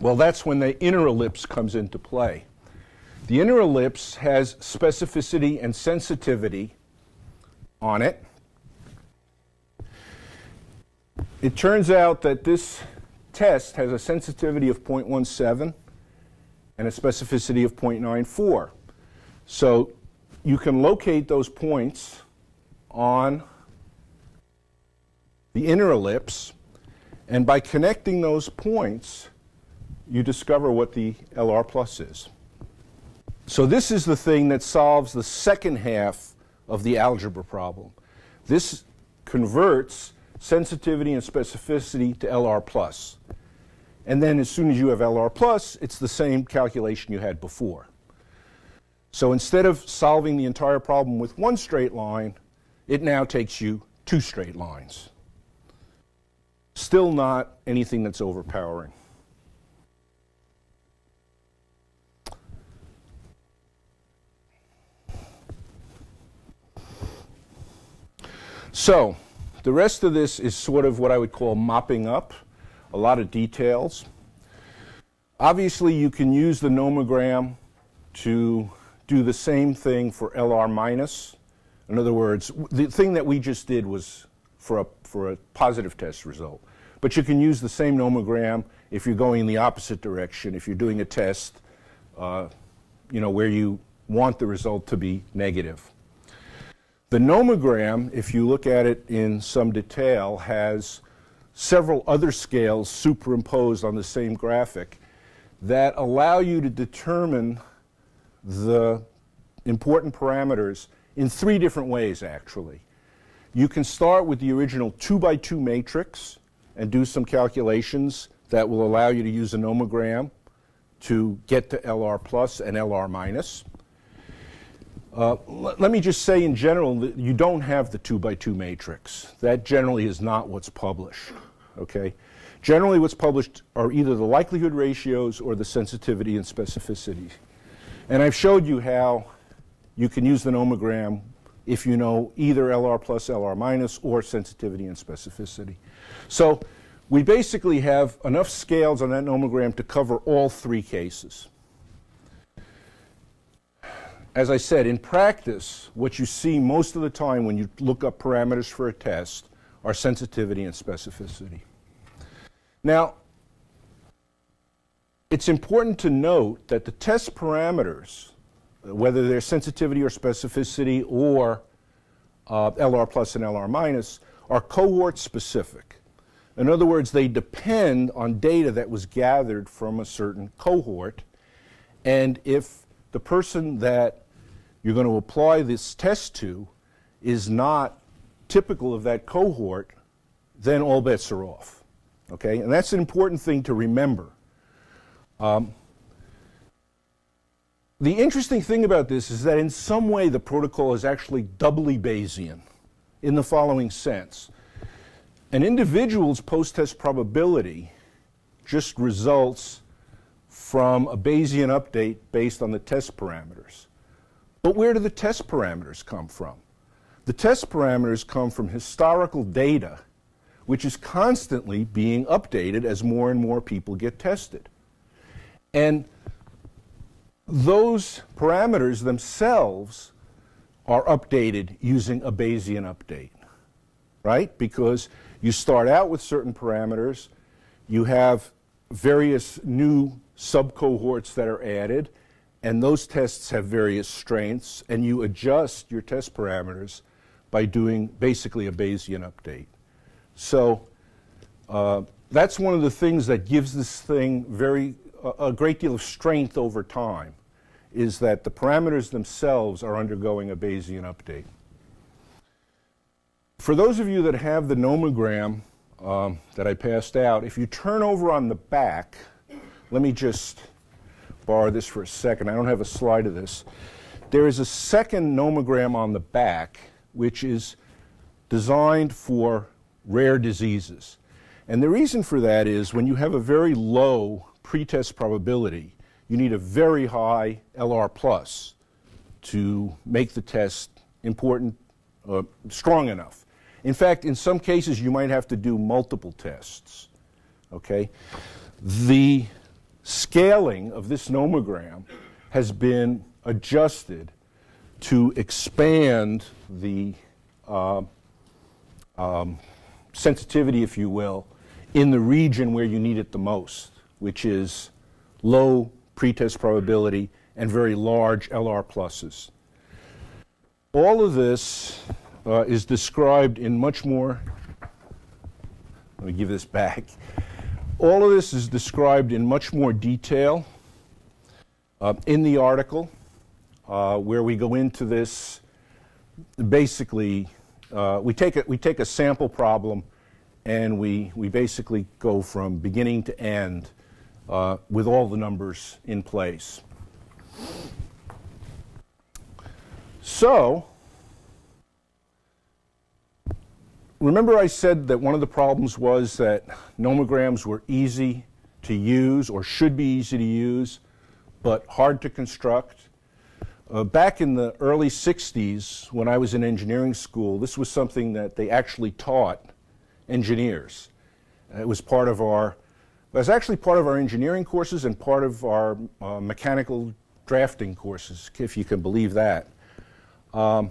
Well, that's when the inner ellipse comes into play. The inner ellipse has specificity and sensitivity on it. It turns out that this test has a sensitivity of 0.17 and a specificity of 0.94. So you can locate those points on the inner ellipse, and by connecting those points, you discover what the LR plus is. So this is the thing that solves the second half of the algebra problem. This converts sensitivity and specificity to LR plus. And then as soon as you have LR plus, it's the same calculation you had before. So instead of solving the entire problem with one straight line, it now takes you two straight lines. Still not anything that's overpowering. So, the rest of this is sort of what I would call mopping up, a lot of details. Obviously, you can use the nomogram to do the same thing for LR minus. In other words, the thing that we just did was for a, for a positive test result. But you can use the same nomogram if you're going in the opposite direction, if you're doing a test, uh, you know, where you want the result to be negative. The nomogram, if you look at it in some detail, has several other scales superimposed on the same graphic that allow you to determine the important parameters in three different ways, actually. You can start with the original 2 by 2 matrix and do some calculations that will allow you to use a nomogram to get to LR plus and LR minus. Uh, let me just say in general that you don't have the 2 by 2 matrix. That generally is not what's published. Okay? Generally what's published are either the likelihood ratios or the sensitivity and specificity. And I've showed you how you can use the nomogram if you know either LR plus, LR minus, or sensitivity and specificity. So we basically have enough scales on that nomogram to cover all three cases. As I said, in practice, what you see most of the time when you look up parameters for a test are sensitivity and specificity. Now, it's important to note that the test parameters, whether they're sensitivity or specificity or uh, LR plus and LR minus, are cohort specific. In other words, they depend on data that was gathered from a certain cohort. And if the person that you're going to apply this test to is not typical of that cohort, then all bets are off. Okay? And that's an important thing to remember. Um, the interesting thing about this is that in some way the protocol is actually doubly Bayesian in the following sense. An individual's post-test probability just results from a Bayesian update based on the test parameters. But where do the test parameters come from? The test parameters come from historical data, which is constantly being updated as more and more people get tested. And those parameters themselves are updated using a Bayesian update, right? Because you start out with certain parameters, you have various new subcohorts that are added, and those tests have various strengths, and you adjust your test parameters by doing basically a Bayesian update. So uh, that's one of the things that gives this thing very a great deal of strength over time is that the parameters themselves are undergoing a Bayesian update. For those of you that have the nomogram um, that I passed out, if you turn over on the back, let me just borrow this for a second. I don't have a slide of this. There is a second nomogram on the back which is designed for rare diseases. And the reason for that is when you have a very low pretest probability, you need a very high LR plus to make the test important, uh, strong enough. In fact, in some cases, you might have to do multiple tests. Okay? The scaling of this nomogram has been adjusted to expand the uh, um, sensitivity, if you will, in the region where you need it the most which is low pretest probability and very large LR pluses. All of this uh, is described in much more, let me give this back. All of this is described in much more detail uh, in the article uh, where we go into this basically uh, we take a, we take a sample problem and we, we basically go from beginning to end uh, with all the numbers in place. So, remember I said that one of the problems was that nomograms were easy to use or should be easy to use, but hard to construct? Uh, back in the early 60s, when I was in engineering school, this was something that they actually taught engineers. Uh, it was part of our, it was actually part of our engineering courses and part of our uh, mechanical drafting courses, if you can believe that. Um,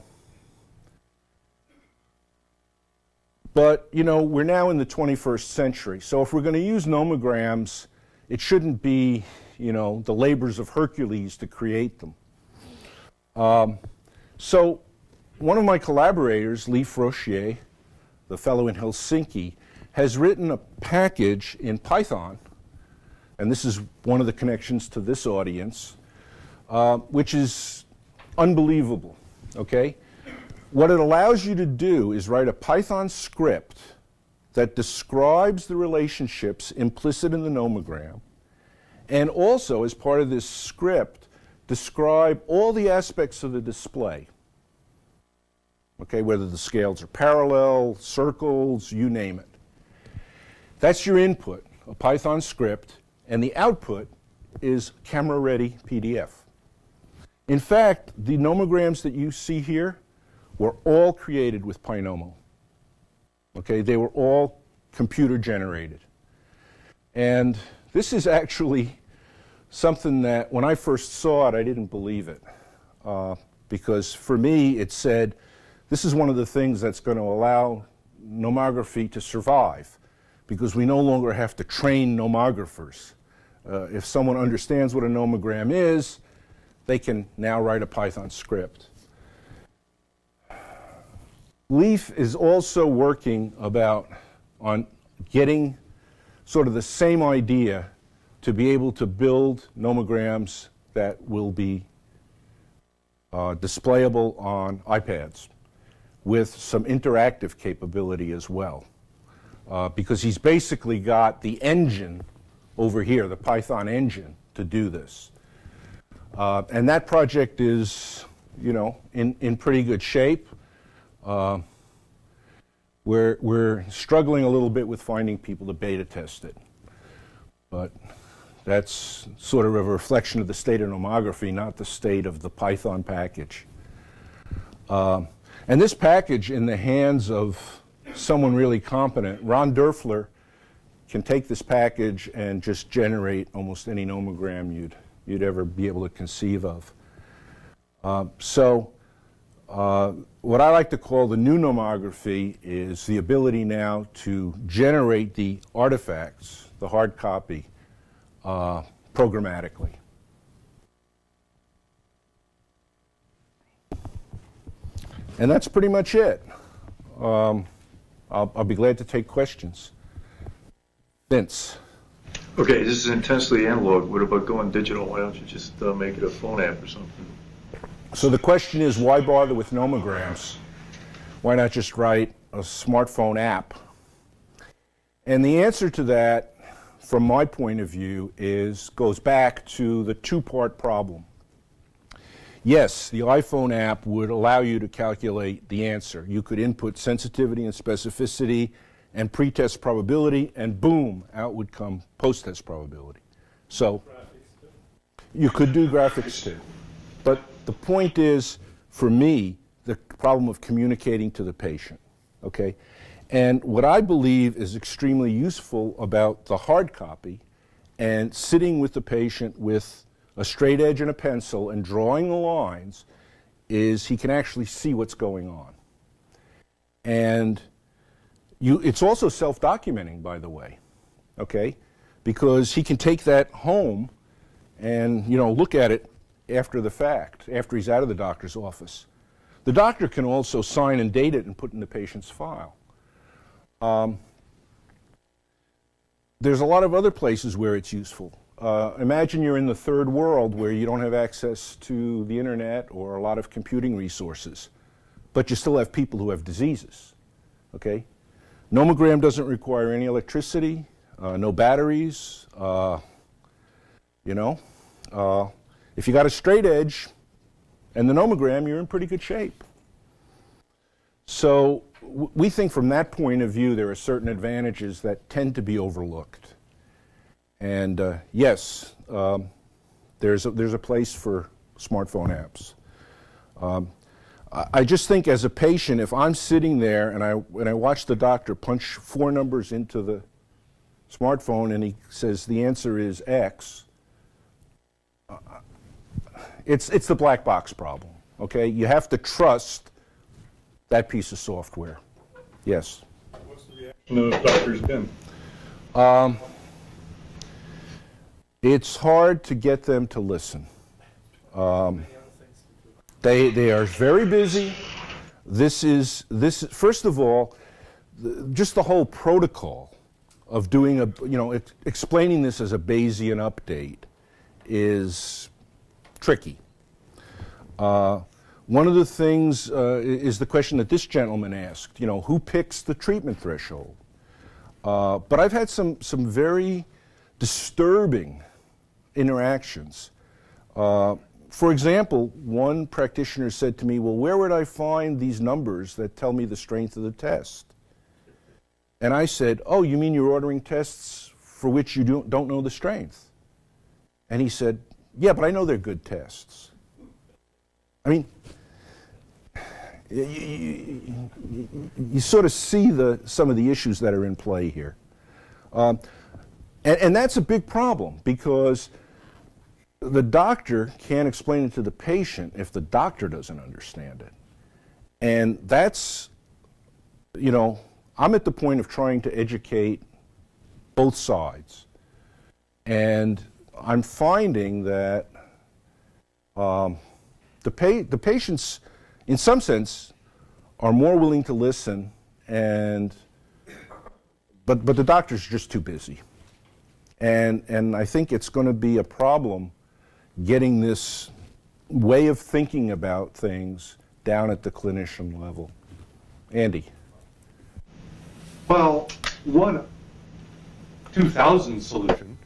but, you know, we're now in the 21st century. So if we're going to use nomograms, it shouldn't be, you know, the labors of Hercules to create them. Um, so one of my collaborators, Leif Roschier, the fellow in Helsinki, has written a package in Python, and this is one of the connections to this audience, uh, which is unbelievable okay? What it allows you to do is write a Python script that describes the relationships implicit in the nomogram, and also, as part of this script, describe all the aspects of the display. Okay, whether the scales are parallel, circles, you name it. That's your input, a Python script, and the output is camera-ready PDF. In fact, the nomograms that you see here were all created with Pynomo. Okay, they were all computer generated. And this is actually something that when I first saw it, I didn't believe it. Uh, because for me, it said, this is one of the things that's going to allow nomography to survive because we no longer have to train nomographers. Uh, if someone understands what a nomogram is, they can now write a Python script. Leif is also working about on getting sort of the same idea to be able to build nomograms that will be uh, displayable on iPads with some interactive capability as well. Uh, because he's basically got the engine over here, the Python engine, to do this. Uh, and that project is, you know, in, in pretty good shape. Uh, we're, we're struggling a little bit with finding people to beta test it. But that's sort of a reflection of the state of nomography, not the state of the Python package. Uh, and this package, in the hands of someone really competent, Ron Doerfler can take this package and just generate almost any nomogram you'd you'd ever be able to conceive of. Uh, so uh, what I like to call the new nomography is the ability now to generate the artifacts, the hard copy, uh, programmatically. And that's pretty much it. Um, I'll, I'll be glad to take questions. Vince. Okay, this is intensely analog. What about going digital? Why don't you just uh, make it a phone app or something? So the question is, why bother with nomograms? Why not just write a smartphone app? And the answer to that, from my point of view, is goes back to the two-part problem. Yes, the iPhone app would allow you to calculate the answer. You could input sensitivity and specificity and pretest probability, and boom, out would come post-test probability. So you could do graphics too. But the point is, for me, the problem of communicating to the patient, okay? And what I believe is extremely useful about the hard copy and sitting with the patient with a straight edge and a pencil and drawing the lines is he can actually see what's going on. And you, it's also self-documenting, by the way, okay? Because he can take that home and, you know, look at it after the fact, after he's out of the doctor's office. The doctor can also sign and date it and put in the patient's file. Um, there's a lot of other places where it's useful. Uh, imagine you're in the third world where you don't have access to the internet or a lot of computing resources, but you still have people who have diseases. Okay? Nomogram doesn't require any electricity, uh, no batteries. Uh, you know, uh, if you got a straight edge and the nomogram, you're in pretty good shape. So we think from that point of view, there are certain advantages that tend to be overlooked. And uh, yes, um, there's, a, there's a place for smartphone apps. Um, I just think as a patient, if I'm sitting there and I, and I watch the doctor punch four numbers into the smartphone and he says the answer is X, uh, it's, it's the black box problem, okay? You have to trust that piece of software. Yes? What's the reaction of doctors been? Um, it's hard to get them to listen. Um, they, they are very busy. This is, this, first of all, the, just the whole protocol of doing a, you know, it, explaining this as a Bayesian update is tricky. Uh, one of the things uh, is the question that this gentleman asked, you know, who picks the treatment threshold? Uh, but I've had some, some very disturbing interactions. Uh, for example, one practitioner said to me, well, where would I find these numbers that tell me the strength of the test? And I said, oh, you mean you're ordering tests for which you don't, don't know the strength? And he said, yeah, but I know they're good tests. I mean, you, you, you, you, sort of see the, some of the issues that are in play here. Um, and, and that's a big problem because the doctor can't explain it to the patient if the doctor doesn't understand it. And that's, you know, I'm at the point of trying to educate both sides. And I'm finding that um, the, pa- the patients, in some sense, are more willing to listen, and but, but the doctor's are just too busy. And, and I think it's going to be a problem getting this way of thinking about things down at the clinician level. Andy. Well, one 2000 solution,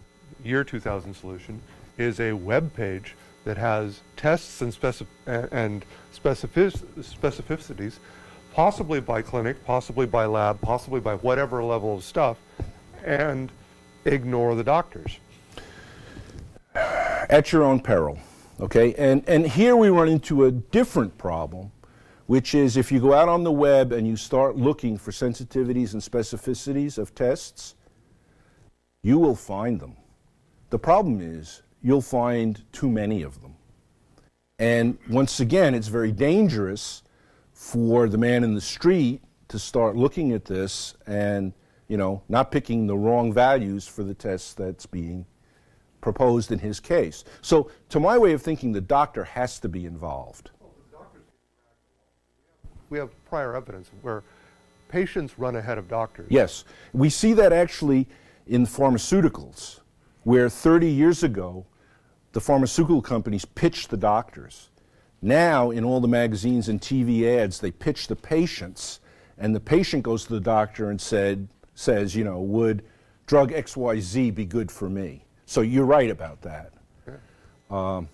year 2000 solution, is a web page that has tests and, specif and specific specificities, possibly by clinic, possibly by lab, possibly by whatever level of stuff, and ignore the doctors at your own peril. Okay, and, and here we run into a different problem, which is if you go out on the web and you start looking for sensitivities and specificities of tests, you will find them. The problem is you'll find too many of them. And once again, it's very dangerous for the man in the street to start looking at this and, you know, not picking the wrong values for the test that's being proposed in his case. So, to my way of thinking, the doctor has to be involved. We have prior evidence where patients run ahead of doctors. Yes. We see that actually in pharmaceuticals, where 30 years ago, the pharmaceutical companies pitch the doctors. Now, in all the magazines and TV ads, they pitch the patients, and the patient goes to the doctor and said, says, you know, would drug XYZ be good for me? So you're right about that. Um,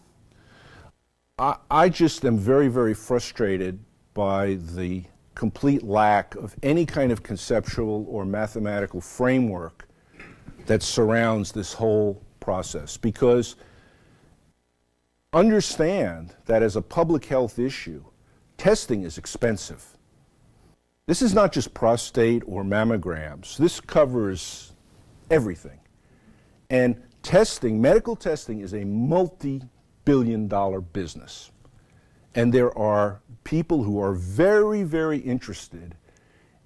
I, I just am very, very frustrated by the complete lack of any kind of conceptual or mathematical framework that surrounds this whole process because understand that as a public health issue, testing is expensive. This is not just prostate or mammograms. This covers everything. And testing, medical testing is a multi-billion dollar business. And there are people who are very, very interested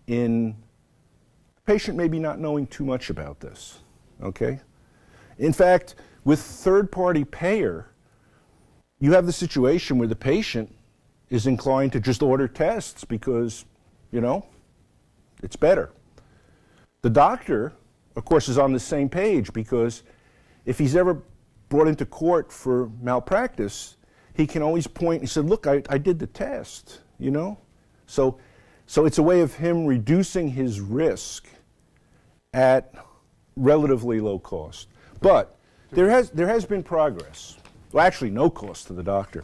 in patient maybe not knowing too much about this, okay? In fact, with third-party payer, you have the situation where the patient is inclined to just order tests because, you know, it's better. The doctor, of course, is on the same page because if he's ever brought into court for malpractice, he can always point and say, look, I, I did the test, you know? So So it's a way of him reducing his risk at relatively low cost. But there has, there has been progress. Well, actually, no cost to the doctor.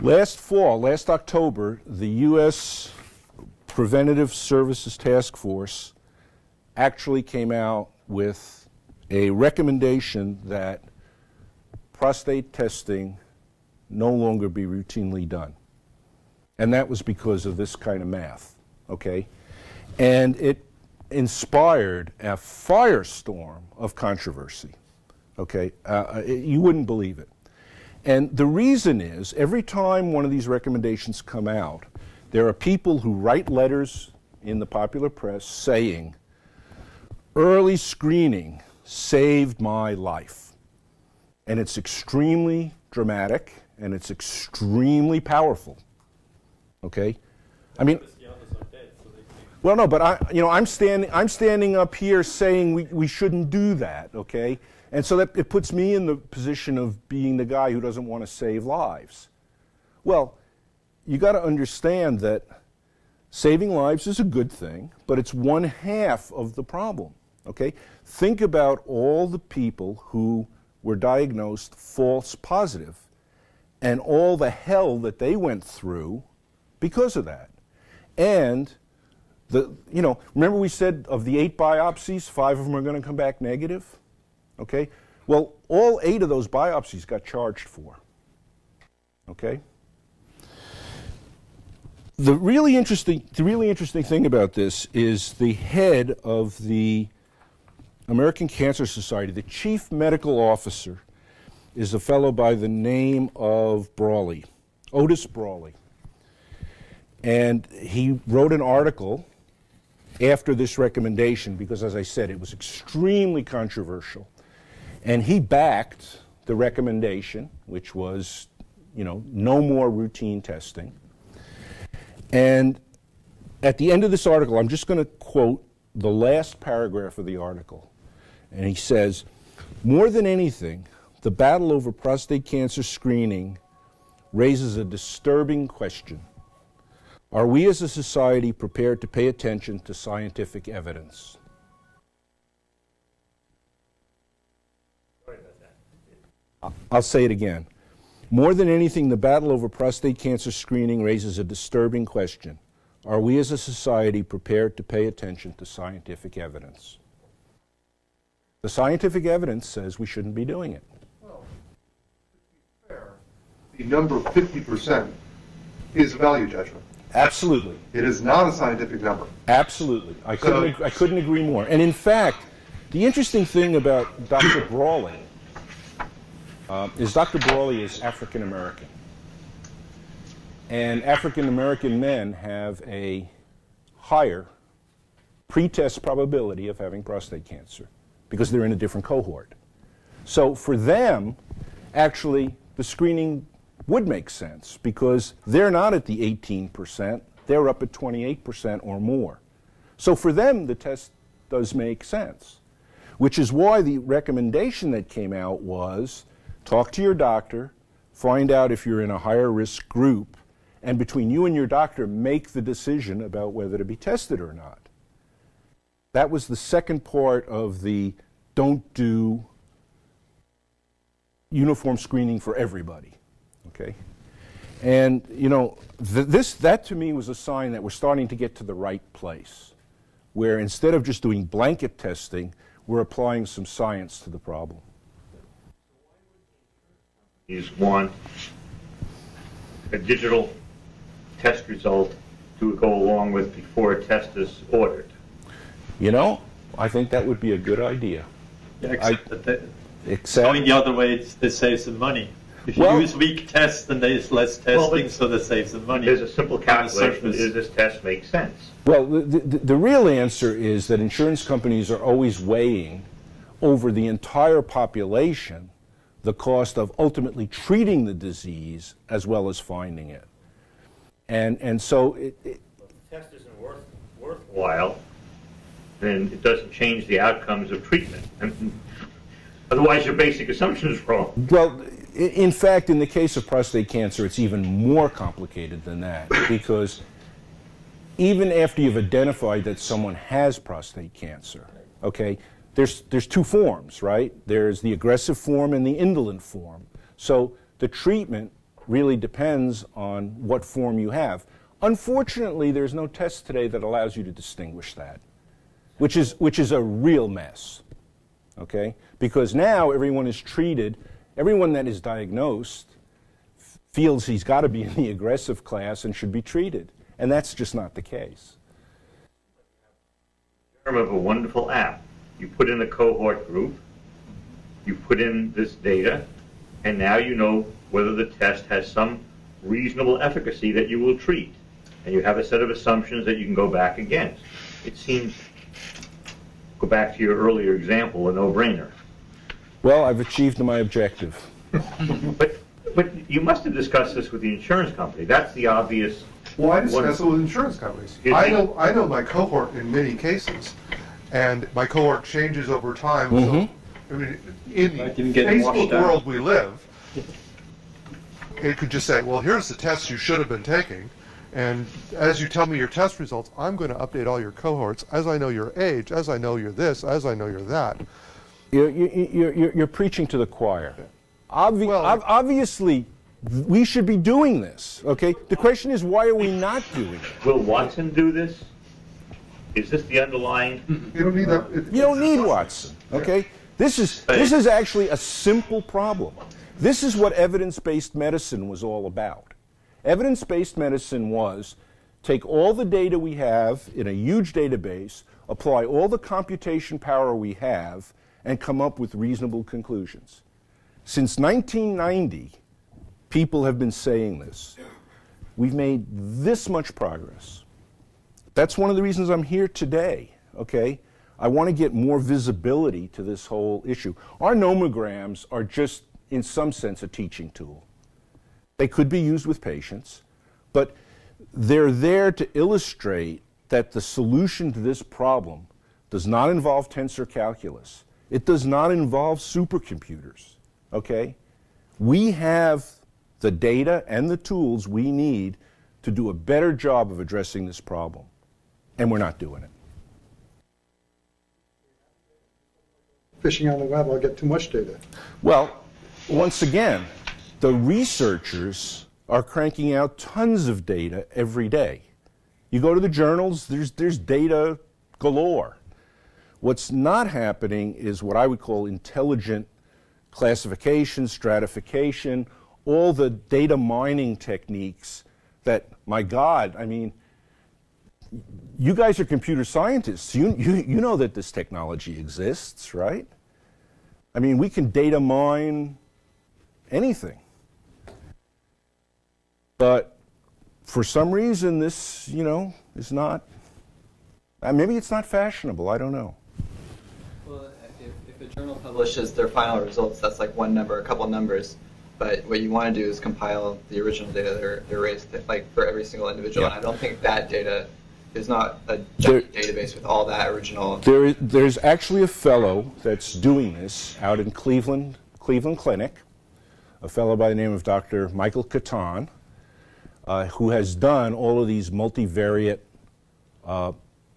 Last fall, last October, the U.S. Preventative Services Task Force actually came out with a recommendation that prostate testing no longer be routinely done. And that was because of this kind of math, okay? And it inspired a firestorm of controversy, okay? Uh, you wouldn't believe it. And the reason is every time one of these recommendations come out, there are people who write letters in the popular press saying, early screening saved my life. And it's extremely dramatic and it's extremely powerful. Okay? I mean, well, no, but I, you know, I'm standing, I'm standing up here saying we, we shouldn't do that, okay? And so that it puts me in the position of being the guy who doesn't want to save lives. Well, you got to understand that saving lives is a good thing, but it's one half of the problem, okay? Think about all the people who were diagnosed false positive and all the hell that they went through because of that. And the, you know, remember we said of the eight biopsies, five of them are going to come back negative? Okay? Well, all eight of those biopsies got charged for. Okay? The really interesting, the really interesting thing about this is the head of the American Cancer Society, the chief medical officer, is a fellow by the name of Brawley, Otis Brawley. And he wrote an article after this recommendation because, as I said, it was extremely controversial. And he backed the recommendation, which was, you know, no more routine testing. And at the end of this article, I'm just going to quote the last paragraph of the article. And he says, more than anything, the battle over prostate cancer screening raises a disturbing question. Are we as a society prepared to pay attention to scientific evidence? I'll say it again. More than anything, the battle over prostate cancer screening raises a disturbing question. Are we as a society prepared to pay attention to scientific evidence? The scientific evidence says we shouldn't be doing it. Well, the number 50% is a value judgment. Absolutely. It is not a scientific number. Absolutely. I couldn't, I couldn't agree more. And in fact, the interesting thing about Dr. Brawley uh, is Dr. Brawley is African American. And African American men have a higher pretest probability of having prostate cancer because they're in a different cohort. So for them, actually, the screening would make sense because they're not at the 18%, they're up at 28% or more. So for them, the test does make sense, which is why the recommendation that came out was talk to your doctor, find out if you're in a higher risk group, and between you and your doctor, make the decision about whether to be tested or not. That was the second part of the don't do uniform screening for everybody. Okay? And, you know, th this, that to me was a sign that we're starting to get to the right place, where instead of just doing blanket testing, we're applying some science to the problem. Is one a digital test result to go along with before a test is ordered? You know, I think that would be a good idea. Yeah, except I, that except, going the other way, they save some money. If you well, use weak tests, then there's less testing, well, so that saves some money. There's a simple calculation. Does this test make sense? Well, the, the, the real answer is that insurance companies are always weighing over the entire population the cost of ultimately treating the disease as well as finding it. And, and so it, it if the test isn't worth, worthwhile, then it doesn't change the outcomes of treatment. And otherwise, your basic assumption is wrong. Well, in fact, in the case of prostate cancer, it's even more complicated than that because even after you've identified that someone has prostate cancer, okay, there's, there's two forms, right? There's the aggressive form and the indolent form. So the treatment really depends on what form you have. Unfortunately, there's no test today that allows you to distinguish that, which is, which is a real mess, okay? Because now everyone is treated, everyone that is diagnosed feels he's got to be in the aggressive class and should be treated. And that's just not the case. term of a wonderful app. You put in a cohort group, you put in this data, and now you know whether the test has some reasonable efficacy that you will treat. And you have a set of assumptions that you can go back against. It seems, go back to your earlier example, a no-brainer. Well, I've achieved my objective. But, but you must have discussed this with the insurance company. That's the obvious Well, I discuss it What- with insurance companies. I know, I know my cohort in many cases, and my cohort changes over time. So, mm-hmm. I mean, in the Like him getting Facebook world we live, it could just say, well, here's the test you should have been taking. And as you tell me your test results, I'm going to update all your cohorts as I know your age, as I know you're this, as I know you're that. You're, you're, you're, you're preaching to the choir. Obvi- Well- ob- obviously, we should be doing this, okay? The question is, why are we not doing it? Will Watson do this? Is this the underlying? Mm-hmm. You don't need that. it- You don't need Watson, okay? This is, this is actually a simple problem. This is what evidence-based medicine was all about. Evidence-based medicine was take all the data we have in a huge database, apply all the computation power we have, and come up with reasonable conclusions. Since 1990, people have been saying this. We've made this much progress. That's one of the reasons I'm here today, okay? I want to get more visibility to this whole issue. Our nomograms are just, in some sense, a teaching tool. They could be used with patients, but they're there to illustrate that the solution to this problem does not involve tensor calculus. It does not involve supercomputers, okay? We have the data and the tools we need to do a better job of addressing this problem, and we're not doing it. fishing on the web, I'll get too much data. Well, once again, the researchers are cranking out tons of data every day. You go to the journals, there's, there's data galore. What's not happening is what I would call intelligent classification, stratification, all the data mining techniques that, my God, I mean, you guys are computer scientists. You, you, you know that this technology exists, right? I mean, we can data mine anything. But for some reason, this, you know, is not, uh, maybe it's not fashionable. I don't know. Well, if, if a journal publishes their final results, that's like one number, a couple numbers. But what you want to do is compile the original data that are they're raised, like for every single individual. Yeah. And I don't think that data is not a There- database with all that original. There, is- there's actually a fellow that's doing this out in Cleveland, Cleveland Clinic, a fellow by the name of Dr. Michael Kattan, uh, who has done all of these multivariate uh,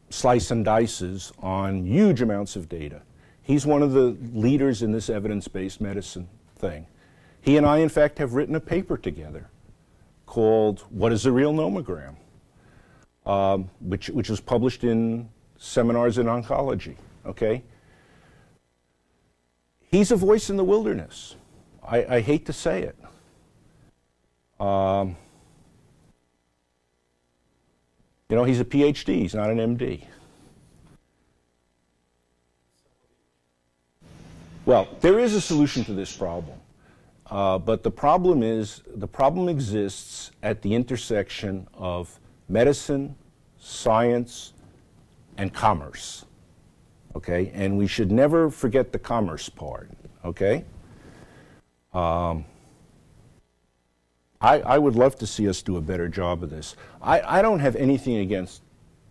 slice and dices on huge amounts of data. He's one of the leaders in this evidence-based medicine thing. He and I, in fact, have written a paper together called "What is a Real Nomogram," um, which which was published in Seminars in Oncology. Okay. He's a voice in the wilderness. I, I hate to say it. Um, you know, he's a PhD. He's not an MD. Well, there is a solution to this problem. Uh, but the problem is, the problem exists at the intersection of medicine, science, and commerce. Okay? And we should never forget the commerce part. Okay? Um, I, I would love to see us do a better job of this. I, I don't have anything against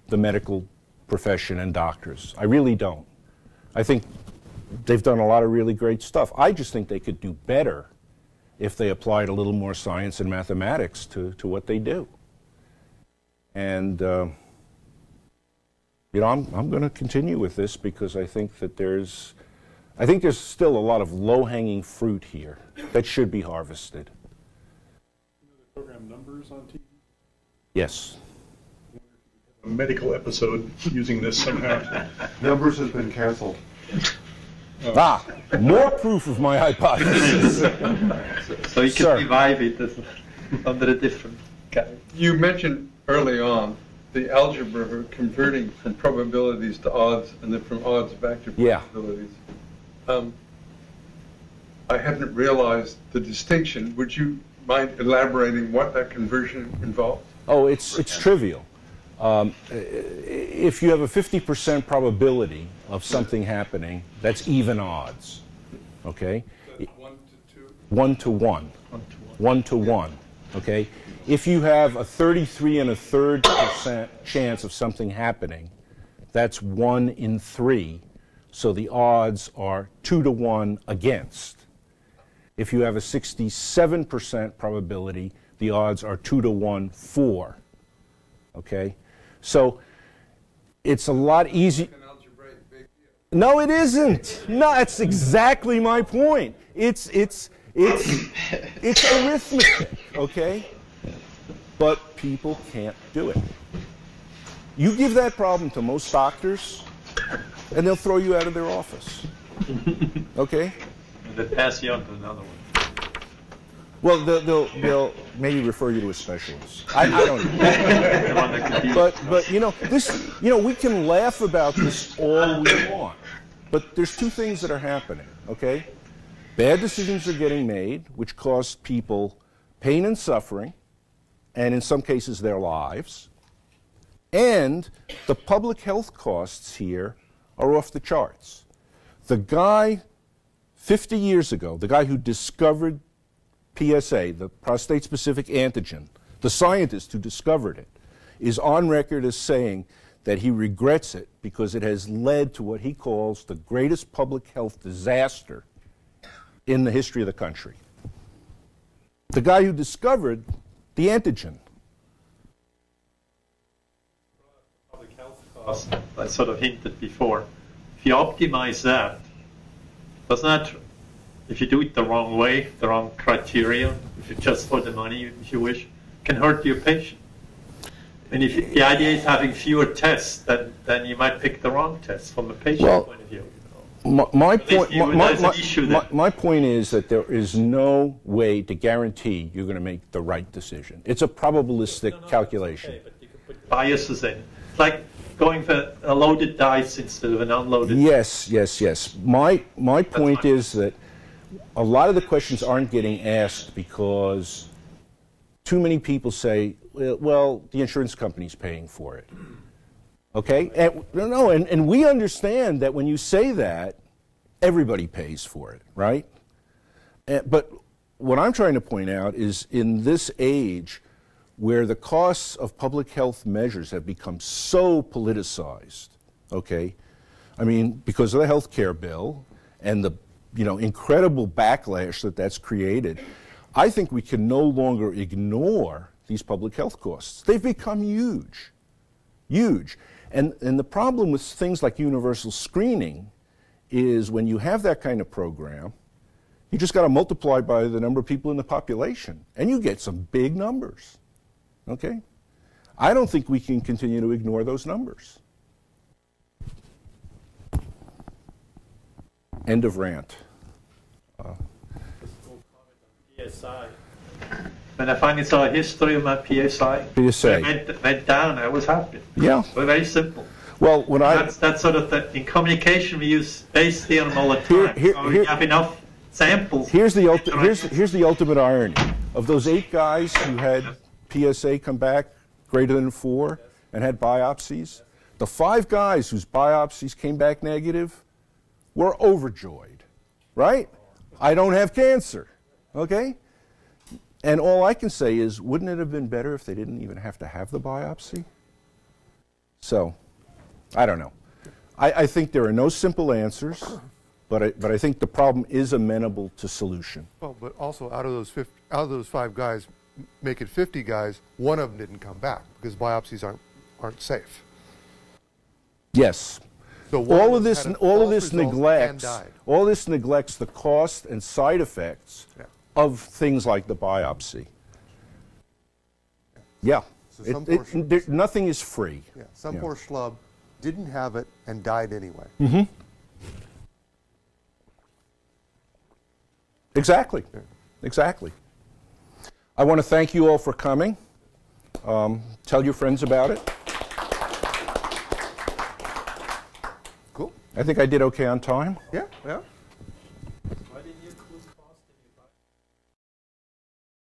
the medical profession and doctors. I really don't. I think they've done a lot of really great stuff. I just think they could do better if they applied a little more science and mathematics to, to what they do. And uh, you know, I'm, I'm going to continue with this because I think that there's, I think there's still a lot of low-hanging fruit here that should be harvested. Program numbers on TV? Yes. A medical episode using this somehow. Numbers has been canceled. Ah, more proof of my hypothesis. So you Sir. can revive it under a different category. You mentioned early on the algebra for converting from probabilities to odds and then from odds back to Yeah. probabilities. Um, I hadn't realized the distinction. Would you mind elaborating what that conversion involved? Oh, it's, it's trivial. Um, if you have a 50% probability of something happening, that's even odds. Okay? One to two? One to one. One to one. Okay? If you have a 33 and a third percent chance of something happening, that's one in three. So the odds are two to one against. If you have a 67% probability, the odds are two to one for. Okay? So it's a lot easier. An algebraic big deal. No, it isn't. No, that's exactly my point. It's it's it's it's arithmetic, okay? But people can't do it. You give that problem to most doctors, and they'll throw you out of their office. Okay? And they pass you on to another one. Well, they'll, they'll, they'll maybe refer you to a specialist. I, I don't know. The one that could be- But but you know this you know we can laugh about this all we want, but there's two things that are happening. Okay, bad decisions are getting made, which cause people pain and suffering, and in some cases their lives. And the public health costs here are off the charts. The guy 50 years ago, the guy who discovered PSA, the prostate specific antigen, the scientist who discovered it, is on record as saying that he regrets it because it has led to what he calls the greatest public health disaster in the history of the country. The guy who discovered the antigen. public health costs, I sort of hinted before, if you optimize that, doesn't that, if you do it the wrong way, the wrong criteria, if it's just for the money, if you wish, can hurt your patient. And if the idea is having fewer tests, then, then you might pick the wrong test from a patient Well, point of view. My, my point, my, my, my- issue my- my point is that there is no way to guarantee you're going to make the right decision. It's a probabilistic calculation. Okay, but you can put biases in. Like going for a loaded dice instead of an unloaded. Yes, yes, yes. My, my point fine. is that a lot of the questions aren't getting asked because too many people say, well, well the insurance company's paying for it. Okay? And, no, no, and, and we understand that when you say that, everybody pays for it, right? Uh, but what I'm trying to point out is in this age where the costs of public health measures have become so politicized, okay? I mean, because of the health care bill and the you know, incredible backlash that that's created, I think we can no longer ignore these public health costs. They've become huge, huge. And, and the problem with things like universal screening is when you have that kind of program, you just got to multiply by the number of people in the population, and you get some big numbers. Okay? I don't think we can continue to ignore those numbers. End of rant. PSI. When I finally saw a history of my PSI, PSA. it went, went down, I was happy. Yeah. Well, very simple. Well, when I That's that sort of the, in communication we use Bayes theorem all the Here- time. here- so here- we have enough samples. here's the ulti- here's here's the ultimate irony of those eight guys who had PSA come back greater than four and had biopsies. The five guys whose biopsies came back negative were overjoyed, right? I don't have cancer, okay? And all I can say is, wouldn't it have been better if they didn't even have to have the biopsy? So, I don't know. I, I think there are no simple answers, but I, but I think the problem is amenable to solution. Well, but also out of those 50, out of those five guys, make it 50 guys, one of them didn't come back because biopsies aren't aren't safe. Yes. So all of this, all of this neglects, all this neglects the cost and side effects Yeah. Of things like the biopsy. Yeah. So It- some it- there- nothing is free. Yeah, some Yeah. poor schlub didn't have it and died anyway. Mm -hmm. Exactly. Exactly. I want to thank you all for coming. Um, tell your friends about it. Cool. I think I did okay on time. Yeah, yeah.